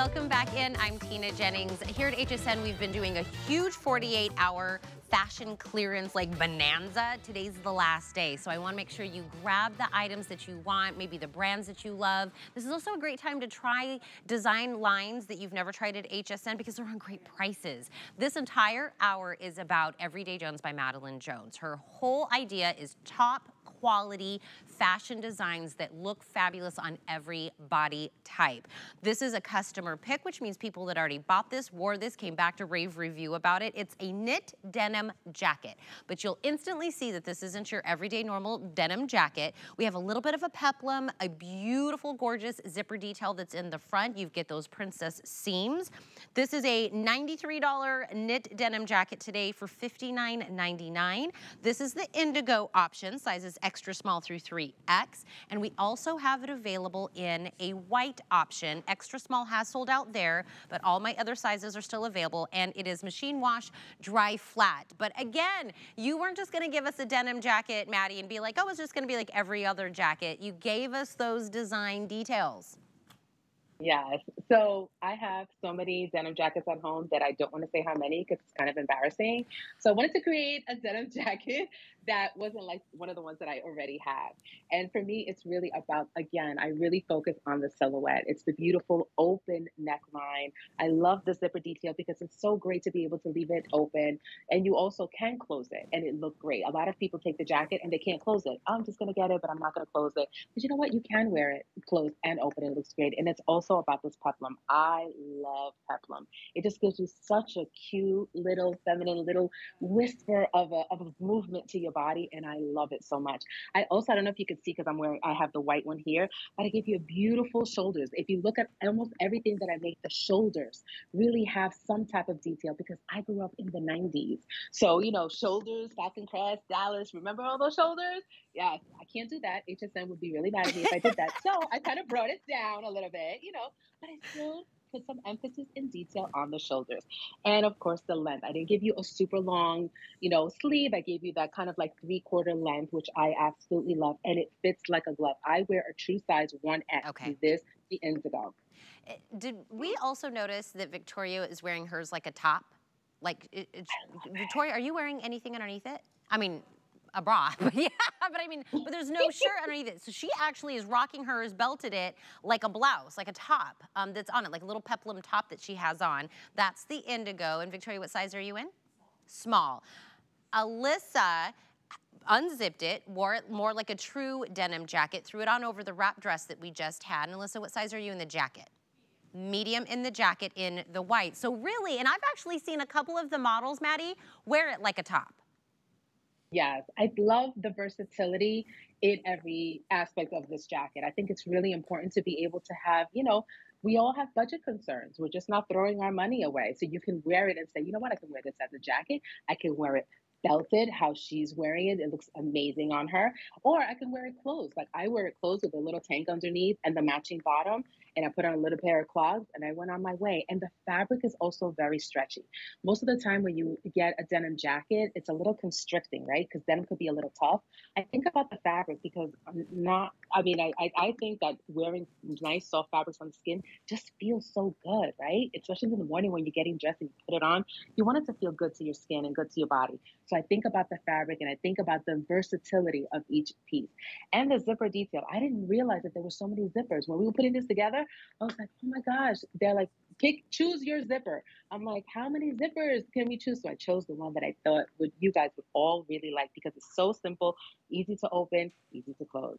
Welcome back in. I'm Tina Jennings. Here at HSN, we've been doing a huge 48 hour fashion clearance like bonanza. Today's the last day, so I wanna make sure you grab the items that you want, maybe the brands that you love. This is also a great time to try design lines that you've never tried at HSN because they're on great prices. This entire hour is about Everyday Jones by Madeline Jones. Her whole idea is top quality fashion designs that look fabulous on every body type. This is a customer pick, which means people that already bought this, wore this, came back to rave review about it. It's a knit denim jacket, but you'll instantly see that this isn't your everyday normal denim jacket. We have a little bit of a peplum, a beautiful, gorgeous zipper detail that's in the front. You get those princess seams. This is a $93 knit denim jacket today for $59.99. This is the indigo option, sizes extra small through 3X. And we also have it available in a white option. Extra small has sold out there, but all my other sizes are still available. And it is machine wash, dry flat. But again, you weren't just gonna give us a denim jacket, Maddie, and be like, oh, it's just gonna be like every other jacket. You gave us those design details. Yes. So I have so many denim jackets at home that I don't want to say how many because it's kind of embarrassing. So I wanted to create a denim [LAUGHS] jacket that wasn't like one of the ones that I already have. And for me, it's really about, again, I really focus on the silhouette. It's the beautiful open neckline. I love the zipper detail because it's so great to be able to leave it open. And you also can close it and it look great. A lot of people take the jacket and they can't close it. Oh, I'm just going to get it, but I'm not going to close it. But you know what? You can wear it closed and open. It looks great. And it's also about this peplum. I love peplum. It just gives you such a cute little feminine little whisper of a, of a movement to your body. And I love it so much. I also, I don't know if you can see because I'm wearing, I have the white one here, but I give you beautiful shoulders. If you look at almost everything that I make, the shoulders really have some type of detail because I grew up in the 90s. So, you know, shoulders, Falcon Crest, Dallas, remember all those shoulders? Yes, I can't do that. HSN would be really mad at me if I did that. So I kind of brought it down a little bit, you know, but I still put some emphasis and detail on the shoulders. And of course, the length. I didn't give you a super long, you know, sleeve. I gave you that kind of like three quarter length, which I absolutely love. And it fits like a glove. I wear a true size 1X. Okay. This, the Indigo. Eh, Did we also notice that Victoria is wearing hers like a top? Like, Victoria, are you wearing anything underneath it? I mean, a bra, [LAUGHS] yeah, but I mean, but there's no shirt underneath it. So she actually is rocking hers, belted it like a blouse, like a top um, that's on it, like a little peplum top that she has on. That's the indigo. And Victoria, what size are you in? Small. Alyssa unzipped it, wore it more like a true denim jacket, threw it on over the wrap dress that we just had. And Alyssa, what size are you in the jacket? medium in the jacket in the white. So really, and I've actually seen a couple of the models, Maddie, wear it like a top. Yes, I love the versatility in every aspect of this jacket. I think it's really important to be able to have, you know, we all have budget concerns. We're just not throwing our money away. So you can wear it and say, you know what, I can wear this as a jacket. I can wear it belted, how she's wearing it. It looks amazing on her. Or I can wear it closed. Like I wear it closed with a little tank underneath and the matching bottom. And I put on a little pair of clogs and I went on my way. And the fabric is also very stretchy. Most of the time when you get a denim jacket, it's a little constricting, right? Because denim could be a little tough. I think about the fabric because I'm not, I mean, I, I, I think that wearing nice soft fabrics on the skin just feels so good, right? Especially in the morning when you're getting dressed and you put it on, you want it to feel good to your skin and good to your body. So I think about the fabric and I think about the versatility of each piece and the zipper detail. I didn't realize that there were so many zippers. When we were putting this together, I was like, oh my gosh. They're like, pick, choose your zipper. I'm like, how many zippers can we choose? So I chose the one that I thought would you guys would all really like because it's so simple, easy to open, easy to close.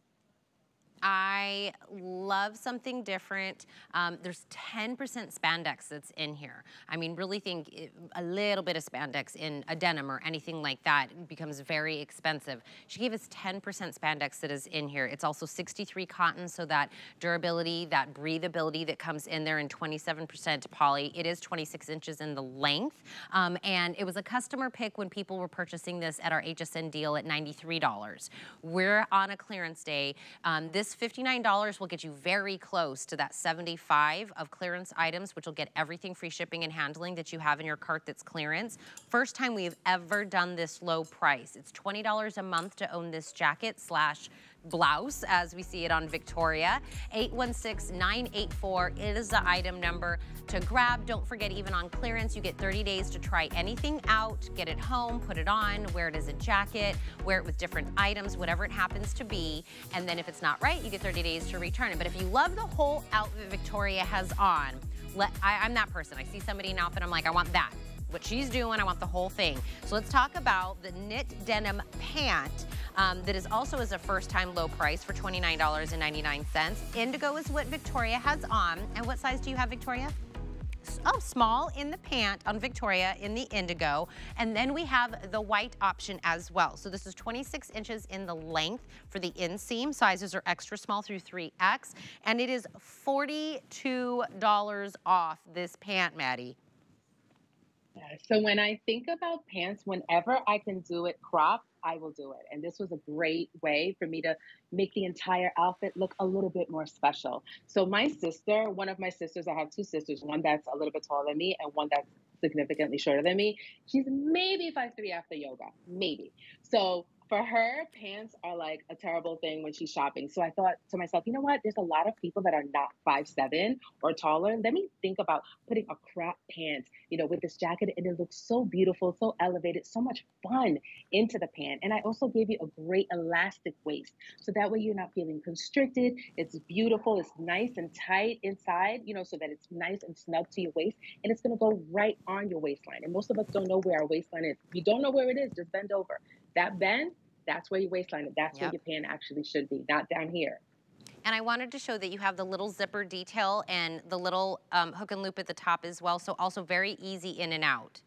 I love something different. Um, there's 10% spandex that's in here. I mean, really think a little bit of spandex in a denim or anything like that becomes very expensive. She gave us 10% spandex that is in here. It's also 63 cotton, so that durability, that breathability that comes in there, and 27% poly. It is 26 inches in the length, um, and it was a customer pick when people were purchasing this at our HSN deal at $93. We're on a clearance day. Um, this $59 will get you very close to that 75 of clearance items, which will get everything free shipping and handling that you have in your cart that's clearance. First time we've ever done this low price. It's $20 a month to own this jacket slash blouse as we see it on Victoria. 816-984 is the item number to grab. Don't forget, even on clearance, you get 30 days to try anything out, get it home, put it on, wear it as a jacket, wear it with different items, whatever it happens to be. And then if it's not right, you get 30 days to return it. But if you love the whole outfit Victoria has on, let, I, I'm that person. I see somebody in an outfit, I'm like, I want that what she's doing. I want the whole thing. So let's talk about the knit denim pant um, that is also is a first time low price for $29.99. Indigo is what Victoria has on. And what size do you have, Victoria? oh, small in the pant on Victoria in the indigo. And then we have the white option as well. So this is 26 inches in the length for the inseam. Sizes are extra small through 3X. And it is $42 off this pant, Maddie. So when I think about pants, whenever I can do it crop, I will do it. And this was a great way for me to make the entire outfit look a little bit more special. So my sister, one of my sisters, I have two sisters, one that's a little bit taller than me and one that's significantly shorter than me. She's maybe five three after yoga, maybe. So for her, pants are like a terrible thing when she's shopping. So I thought to myself, you know what? There's a lot of people that are not five seven or taller. Let me think about putting a crop pant, you know, with this jacket, and it looks so beautiful, so elevated, so much fun into the pant. And I also gave you a great elastic waist, so that way you're not feeling constricted. It's beautiful. It's nice and tight inside, you know, so that it's nice and snug to your waist, and it's gonna go right on your waistline. And most of us don't know where our waistline is. If you don't know where it is, just bend over. That bend that's where your waistline is. That's yep. where your pant actually should be, not down here. And I wanted to show that you have the little zipper detail and the little um, hook and loop at the top as well. So also very easy in and out.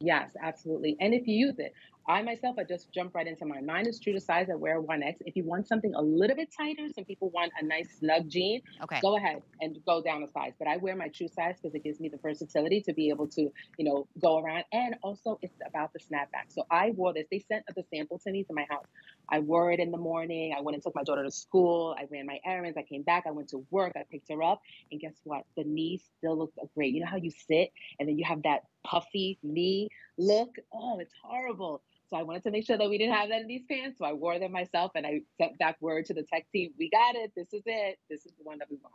Yes, absolutely. And if you use it, I myself, I just jump right into mine. Mine is true to size. I wear 1X. If you want something a little bit tighter, some people want a nice snug jean, okay. go ahead and go down a size. But I wear my true size because it gives me the versatility to be able to, you know, go around. And also it's about the snapback. So I wore this. They sent the sample to me to my house. I wore it in the morning. I went and took my daughter to school. I ran my errands. I came back. I went to work. I picked her up. And guess what? The knee still looks great. You know how you sit and then you have that puffy knee look? Oh, it's horrible. So I wanted to make sure that we didn't have that in these pants. So I wore them myself and I sent back word to the tech team, we got it. This is it. This is the one that we want.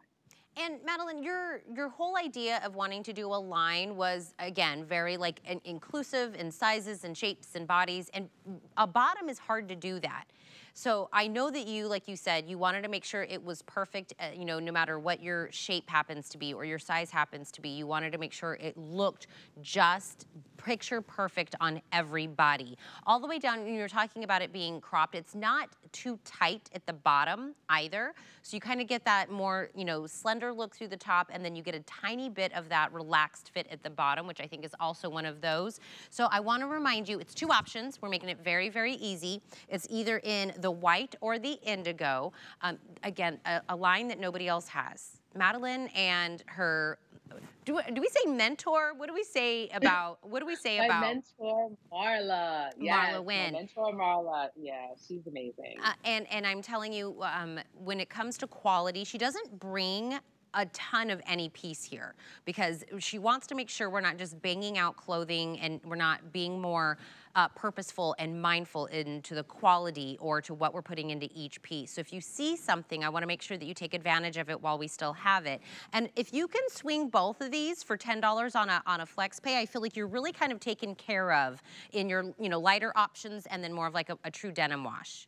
And Madeline, your your whole idea of wanting to do a line was again very like inclusive in sizes and shapes and bodies, and a bottom is hard to do that. So I know that you, like you said, you wanted to make sure it was perfect, uh, you know, no matter what your shape happens to be or your size happens to be. You wanted to make sure it looked just picture perfect on every body. All the way down, when you're talking about it being cropped, it's not too tight at the bottom either. So you kind of get that more, you know, slender look through the top and then you get a tiny bit of that relaxed fit at the bottom, which I think is also one of those. So I want to remind you, it's two options. We're making it very, very easy. It's either in the the white or the indigo. Um, again, a, a line that nobody else has. Madeline and her do, do we say mentor? What do we say about what do we say [LAUGHS] my about mentor Marla? Yes, Marla Wynne. My mentor Marla. Yeah, she's amazing. Uh, and and I'm telling you, um, when it comes to quality, she doesn't bring a ton of any piece here because she wants to make sure we're not just banging out clothing and we're not being more uh, purposeful and mindful into the quality or to what we're putting into each piece. So if you see something, I wanna make sure that you take advantage of it while we still have it. And if you can swing both of these for $10 on a, on a flex pay, I feel like you're really kind of taken care of in your you know lighter options and then more of like a, a true denim wash.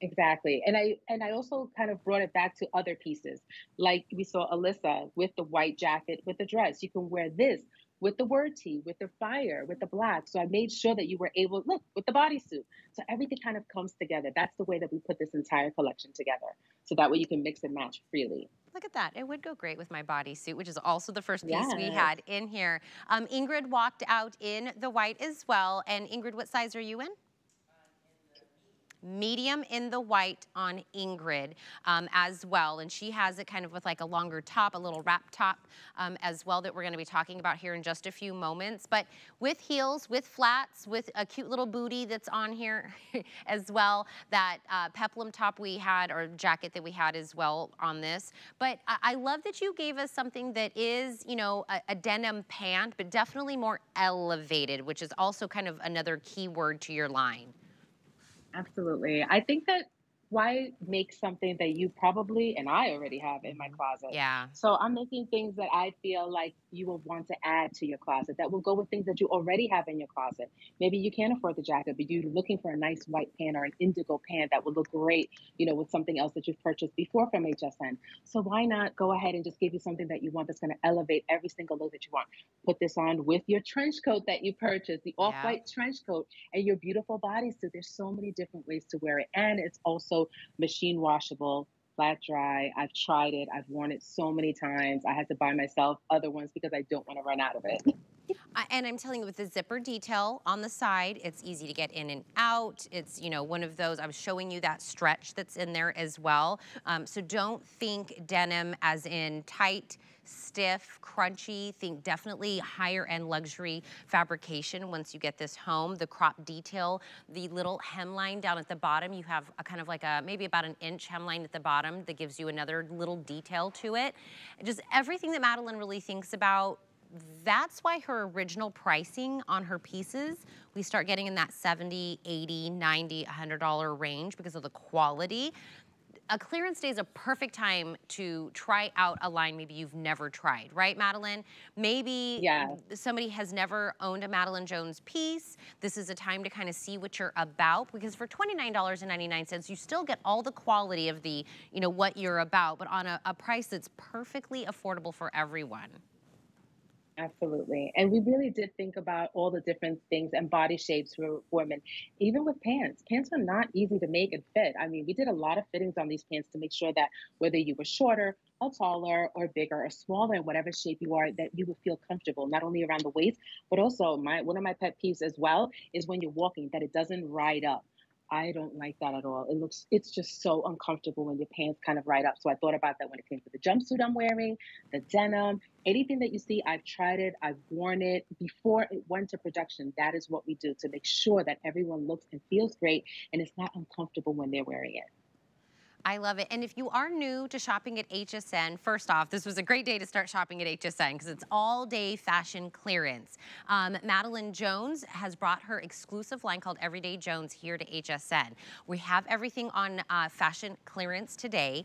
Exactly. And I and I also kind of brought it back to other pieces. Like we saw Alyssa with the white jacket with the dress. You can wear this with the word tee, with the fire, with the black. So I made sure that you were able look with the bodysuit. So everything kind of comes together. That's the way that we put this entire collection together. So that way you can mix and match freely. Look at that. It would go great with my bodysuit, which is also the first piece yes. we had in here. Um, Ingrid walked out in the white as well. And Ingrid, what size are you in? Medium in the white on Ingrid um, as well. And she has it kind of with like a longer top, a little wrap top um, as well that we're gonna be talking about here in just a few moments. But with heels, with flats, with a cute little booty that's on here [LAUGHS] as well. That uh, peplum top we had, or jacket that we had as well on this. But I, I love that you gave us something that is, you know, a, a denim pant, but definitely more elevated, which is also kind of another key word to your line. Absolutely. I think that why make something that you probably and I already have in my closet? Yeah. So I'm making things that I feel like you will want to add to your closet that will go with things that you already have in your closet. Maybe you can't afford the jacket, but you're looking for a nice white pant or an indigo pant that would look great, you know, with something else that you've purchased before from HSN. So why not go ahead and just give you something that you want that's going to elevate every single look that you want? Put this on with your trench coat that you purchased, the off-white trench coat and your beautiful bodysuit. There's so many different ways to wear it. And it's also machine washable, flat dry. I've tried it. I've worn it so many times. I had to buy myself other ones because I don't want to run out of it. And I'm telling you, with the zipper detail on the side, it's easy to get in and out. It's, you know, one of those, I was showing you that stretch that's in there as well. Um, so don't think denim as in tight, stiff, crunchy. Think definitely higher end luxury fabrication once you get this home. The crop detail, the little hemline down at the bottom, you have a kind of like a, maybe about an inch hemline at the bottom that gives you another little detail to it. Just everything that Madeline really thinks about that's why her original pricing on her pieces, we start getting in that 70, 80, 90, $100 range because of the quality. A clearance day is a perfect time to try out a line maybe you've never tried, right, Madeline? Maybe Yeah. somebody has never owned a Madeline Jones piece. This is a time to kind of see what you're about because for $29.99, you still get all the quality of the, you know, what you're about, but on a, a price that's perfectly affordable for everyone. Absolutely. And we really did think about all the different things and body shapes for women, even with pants. Pants are not easy to make and fit. I mean, we did a lot of fittings on these pants to make sure that whether you were shorter or taller or bigger or smaller whatever shape you are, that you would feel comfortable, not only around the waist, but also my one of my pet peeves as well is when you're walking, that it doesn't ride up. I don't like that at all. It looks, it's just so uncomfortable when your pants kind of ride up. So I thought about that when it came to the jumpsuit I'm wearing, the denim, anything that you see, I've tried it, I've worn it before it went to production. That is what we do to make sure that everyone looks and feels great and it's not uncomfortable when they're wearing it. I love it. And if you are new to shopping at HSN, first off, this was a great day to start shopping at HSN because it's all day fashion clearance. Um, Madeline Jones has brought her exclusive line called Everyday Jones here to HSN. We have everything on uh, fashion clearance today.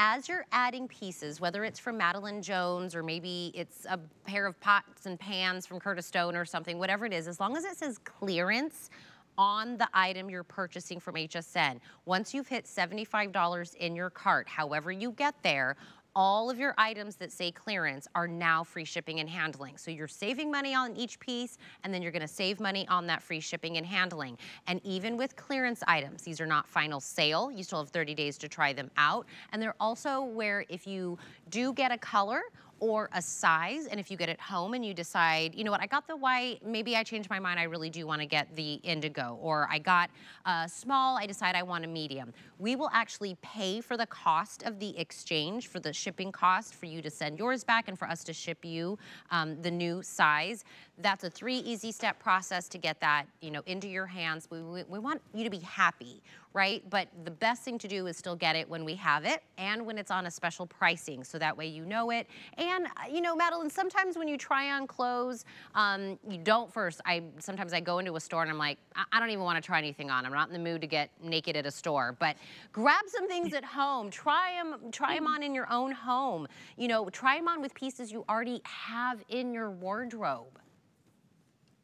As you're adding pieces, whether it's from Madeline Jones or maybe it's a pair of pots and pans from Curtis Stone or something, whatever it is, as long as it says clearance, on the item you're purchasing from HSN. Once you've hit $75 in your cart, however you get there, all of your items that say clearance are now free shipping and handling. So you're saving money on each piece and then you're gonna save money on that free shipping and handling. And even with clearance items, these are not final sale. You still have 30 days to try them out. And they're also where if you do get a color or a size. And if you get it home and you decide, you know what, I got the white, maybe I changed my mind, I really do want to get the indigo. Or I got a small, I decide I want a medium. We will actually pay for the cost of the exchange, for the shipping cost for you to send yours back and for us to ship you um, the new size. That's a three easy step process to get that, you know, into your hands. We, we, we want you to be happy, right? But the best thing to do is still get it when we have it and when it's on a special pricing. So that way you know it. And, uh, you know, Madeline, sometimes when you try on clothes, um, you don't first. I Sometimes I go into a store and I'm like, I, I don't even want to try anything on. I'm not in the mood to get naked at a store. But grab some things at home. Try them, try them on in your own home. You know, try them on with pieces you already have in your wardrobe.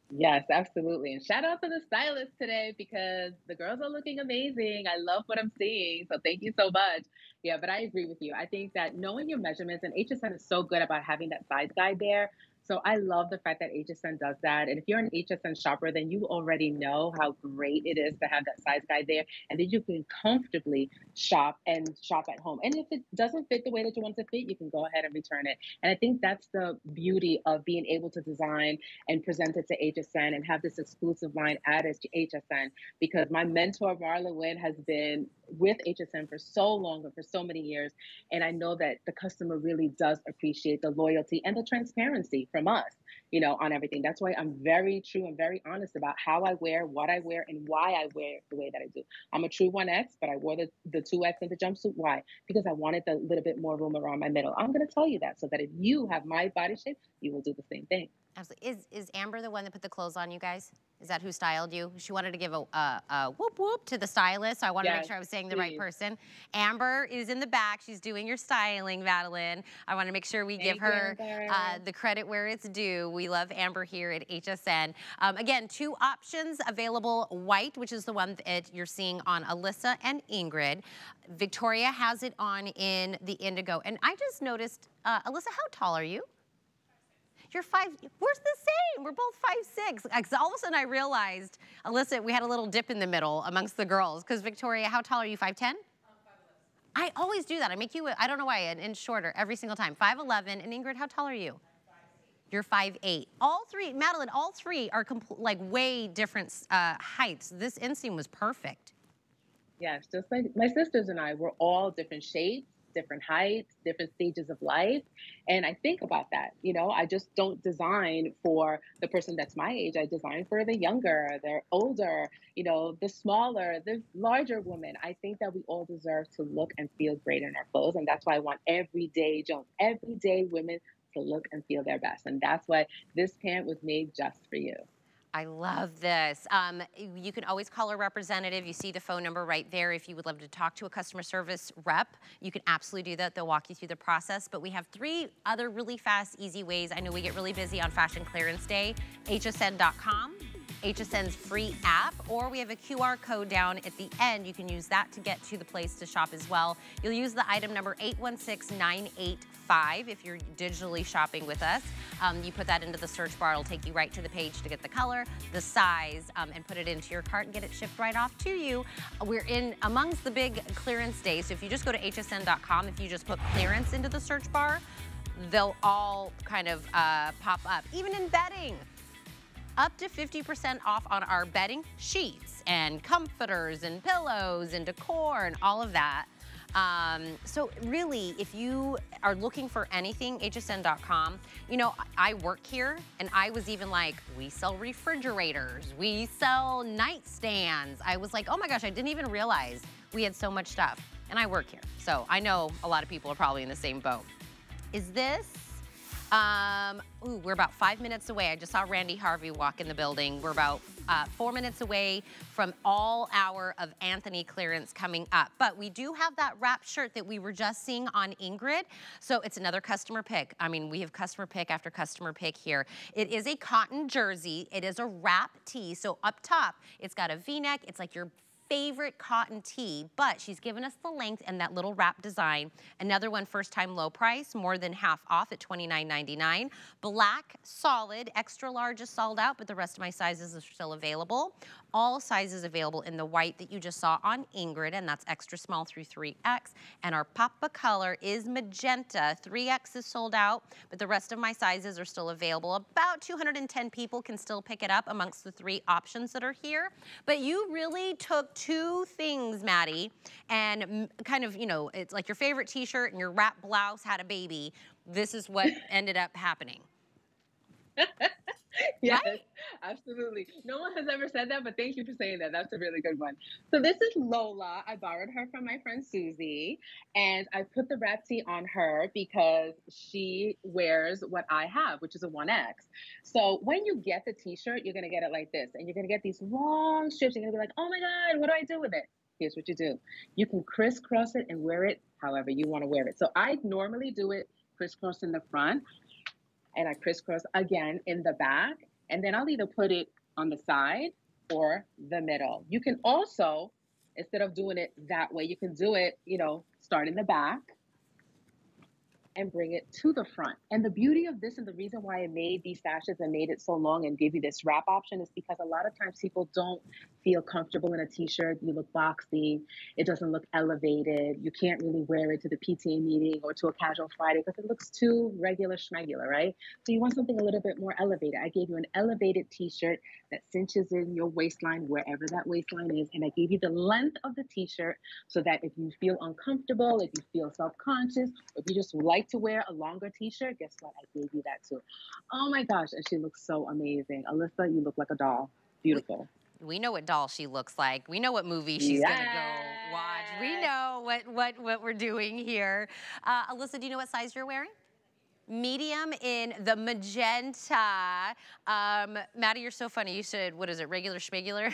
Yes, absolutely. And shout out to the stylist today because the girls are looking amazing. I love what I'm seeing. So thank you so much. Yeah, but I agree with you. I think that knowing your measurements and HSN is so good about having that size guide there. So I love the fact that HSN does that. And if you're an HSN shopper, then you already know how great it is to have that size guide there. And then you can comfortably shop and shop at home. And if it doesn't fit the way that you want it to fit, you can go ahead and return it. And I think that's the beauty of being able to design and present it to HSN and have this exclusive line added to HSN because my mentor, Marla Wynne, has been with HSN for so long and for so many years. And I know that the customer really does appreciate the loyalty and the transparency from us, you know, on everything. That's why I'm very true and very honest about how I wear, what I wear, and why I wear the way that I do. I'm a true 1X, but I wore the, the 2X in the jumpsuit. Why? Because I wanted the little bit more room around my middle. I'm going to tell you that so that if you have my body shape, you will do the same thing. Absolutely. Is, is Amber the one that put the clothes on you guys? Is that who styled you? She wanted to give a, a, a whoop whoop to the stylist, so I wanted to make sure I was saying the right person. Amber is in the back. She's doing your styling, Madeline. I want to make sure we give Thank you, her uh, the credit where it's due. We love Amber here at HSN. Um, again, two options available white, which is the one that you're seeing on Alyssa and Ingrid. Victoria has it on in the indigo. And I just noticed, uh, Alyssa, how tall are you? You're five, we're the same. We're both five six. all of a sudden I realized, Alyssa, we had a little dip in the middle amongst the girls. Because Victoria, how tall are you? 5'10"? I always do that. I make you, I don't know why, an inch shorter every single time. 5'11". And Ingrid, how tall are you? You're 5'8". All three, Madeline, all three are like way different uh, heights. This inseam was perfect. Yes, just like my sisters and I, we're all different shapes, different heights, different stages of life. And I think about that. You know, I just don't design for the person that's my age. I design for the younger, the older, you know, the smaller, the larger woman. I think that we all deserve to look and feel great in our clothes. And that's why I want everyday Jones, everyday women to look and feel their best. And that's why this pant was made just for you. I love this. Um, you can always call a representative. You see the phone number right there. If you would love to talk to a customer service rep, you can absolutely do that. They'll walk you through the process. But we have three other really fast, easy ways. I know we get really busy on Fashion Clearance Day. HSN.com. HSN's free app, or we have a QR code down at the end. You can use that to get to the place to shop as well. You'll use the item number 816985 if you're digitally shopping with us. Um, you put that into the search bar. It'll take you right to the page to get the color, the size, um, and put it into your cart and get it shipped right off to you. We're in amongst the big clearance days. So if you just go to hsn.com, if you just put clearance into the search bar, they'll all kind of uh, pop up. Even in bedding, up to 50% off on our bedding sheets and comforters and pillows and decor and all of that. Um, so really, if you are looking for anything, hsn.com, you know, I work here and I was even like, we sell refrigerators, we sell nightstands. I was like, oh my gosh, I didn't even realize we had so much stuff. And I work here, so I know a lot of people are probably in the same boat. Is this um, ooh, we're about five minutes away. I just saw Randy Harvey walk in the building. We're about uh, four minutes away from all hour of Antthony clearance coming up. But we do have that wrap shirt that we were just seeing on Ingrid. So it's another customer pick. I mean, we have customer pick after customer pick here. It is a cotton jersey. It is a wrap tee. So up top, it's got a V-neck. It's like your favorite cotton tee, but she's given us the length and that little wrap design. Another one, first time low price, more than half off at $29.99. Black, solid, extra large is sold out, but the rest of my sizes are still available. All sizes available in the white that you just saw on Ingrid, and that's extra small through 3X. And our Papa color is magenta. 3X is sold out, but the rest of my sizes are still available. About 210 people can still pick it up amongst the three options that are here. But you really took two things, Maddie, and kind of, you know, it's like your favorite t-shirt and your wrap blouse had a baby. This is what [LAUGHS] ended up happening. [LAUGHS] yes, absolutely. No one has ever said that, but thank you for saying that. That's a really good one. So this is Lola. I borrowed her from my friend Susie, and I put the wrap tee on her because she wears what I have, which is a 1X. So when you get the t-shirt, you're gonna get it like this, and you're gonna get these long strips. You're gonna be like, oh my God, what do I do with it? Here's what you do. You can crisscross it and wear it however you want to wear it. So I normally do it crisscross in the front and I crisscross again in the back, and then I'll either put it on the side or the middle. You can also, instead of doing it that way, you can do it, you know, start in the back and bring it to the front. And the beauty of this and the reason why I made these sashes and made it so long and give you this wrap option is because a lot of times people don't feel comfortable in a t-shirt. You look boxy. It doesn't look elevated. You can't really wear it to the PTA meeting or to a casual Friday because it looks too regular schmegular, right? So you want something a little bit more elevated. I gave you an elevated t-shirt that cinches in your waistline wherever that waistline is. And I gave you the length of the t-shirt so that if you feel uncomfortable, if you feel self-conscious, or if you just like to wear a longer t-shirt, guess what? I gave you that too. Oh my gosh, and she looks so amazing. Alyssa, you look like a doll. Beautiful. We know what doll she looks like. We know what movie she's gonna go watch. We know what what what we're doing here. Uh, Alyssa, do you know what size you're wearing? medium in the magenta. Um, Maddie, you're so funny. You said, what is it, regular schmegular?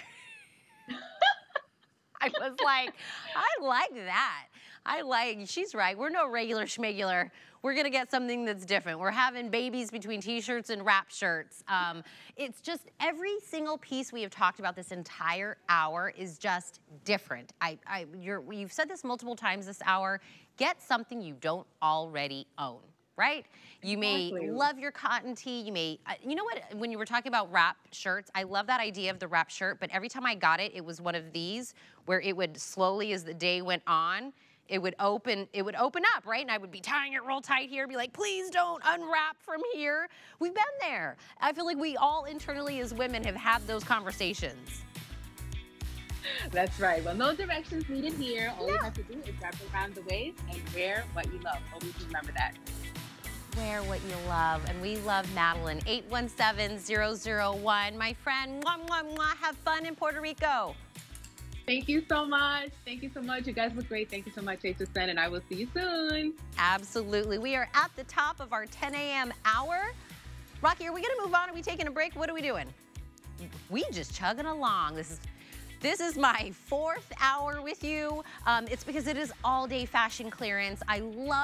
[LAUGHS] I was like, I like that. I like, she's right. We're no regular schmegular. We're gonna get something that's different. We're having babies between t-shirts and wrap shirts. Um, it's just every single piece we have talked about this entire hour is just different. I, I, you're, you've said this multiple times this hour. Get something you don't already own right? You may Exactly. love your cotton tee. You may, uh, you know what? When you were talking about wrap shirts, I love that idea of the wrap shirt. But every time I got it, it was one of these where it would slowly, as the day went on, it would open. It would open up, right? And I would be tying it real tight here, be like, "Please don't unwrap from here." We've been there. I feel like we all internally, as women, have had those conversations. That's right. Well, no directions needed here. All you have to do is wrap around the waist and wear what you love. Always remember that. Wear what you love, and we love Madeline. 817-001. My friend, mwah, mwah, mwah, have fun in Puerto Rico. Thank you so much. Thank you so much. You guys look great. Thank you so much, HSN, and I will see you soon. Absolutely. We are at the top of our 10 a.m. hour. Rocky, are we gonna move on? Are we taking a break? What are we doing? We just chugging along. This is this is my fourth hour with you. Um, it's because it is all day fashion clearance. I love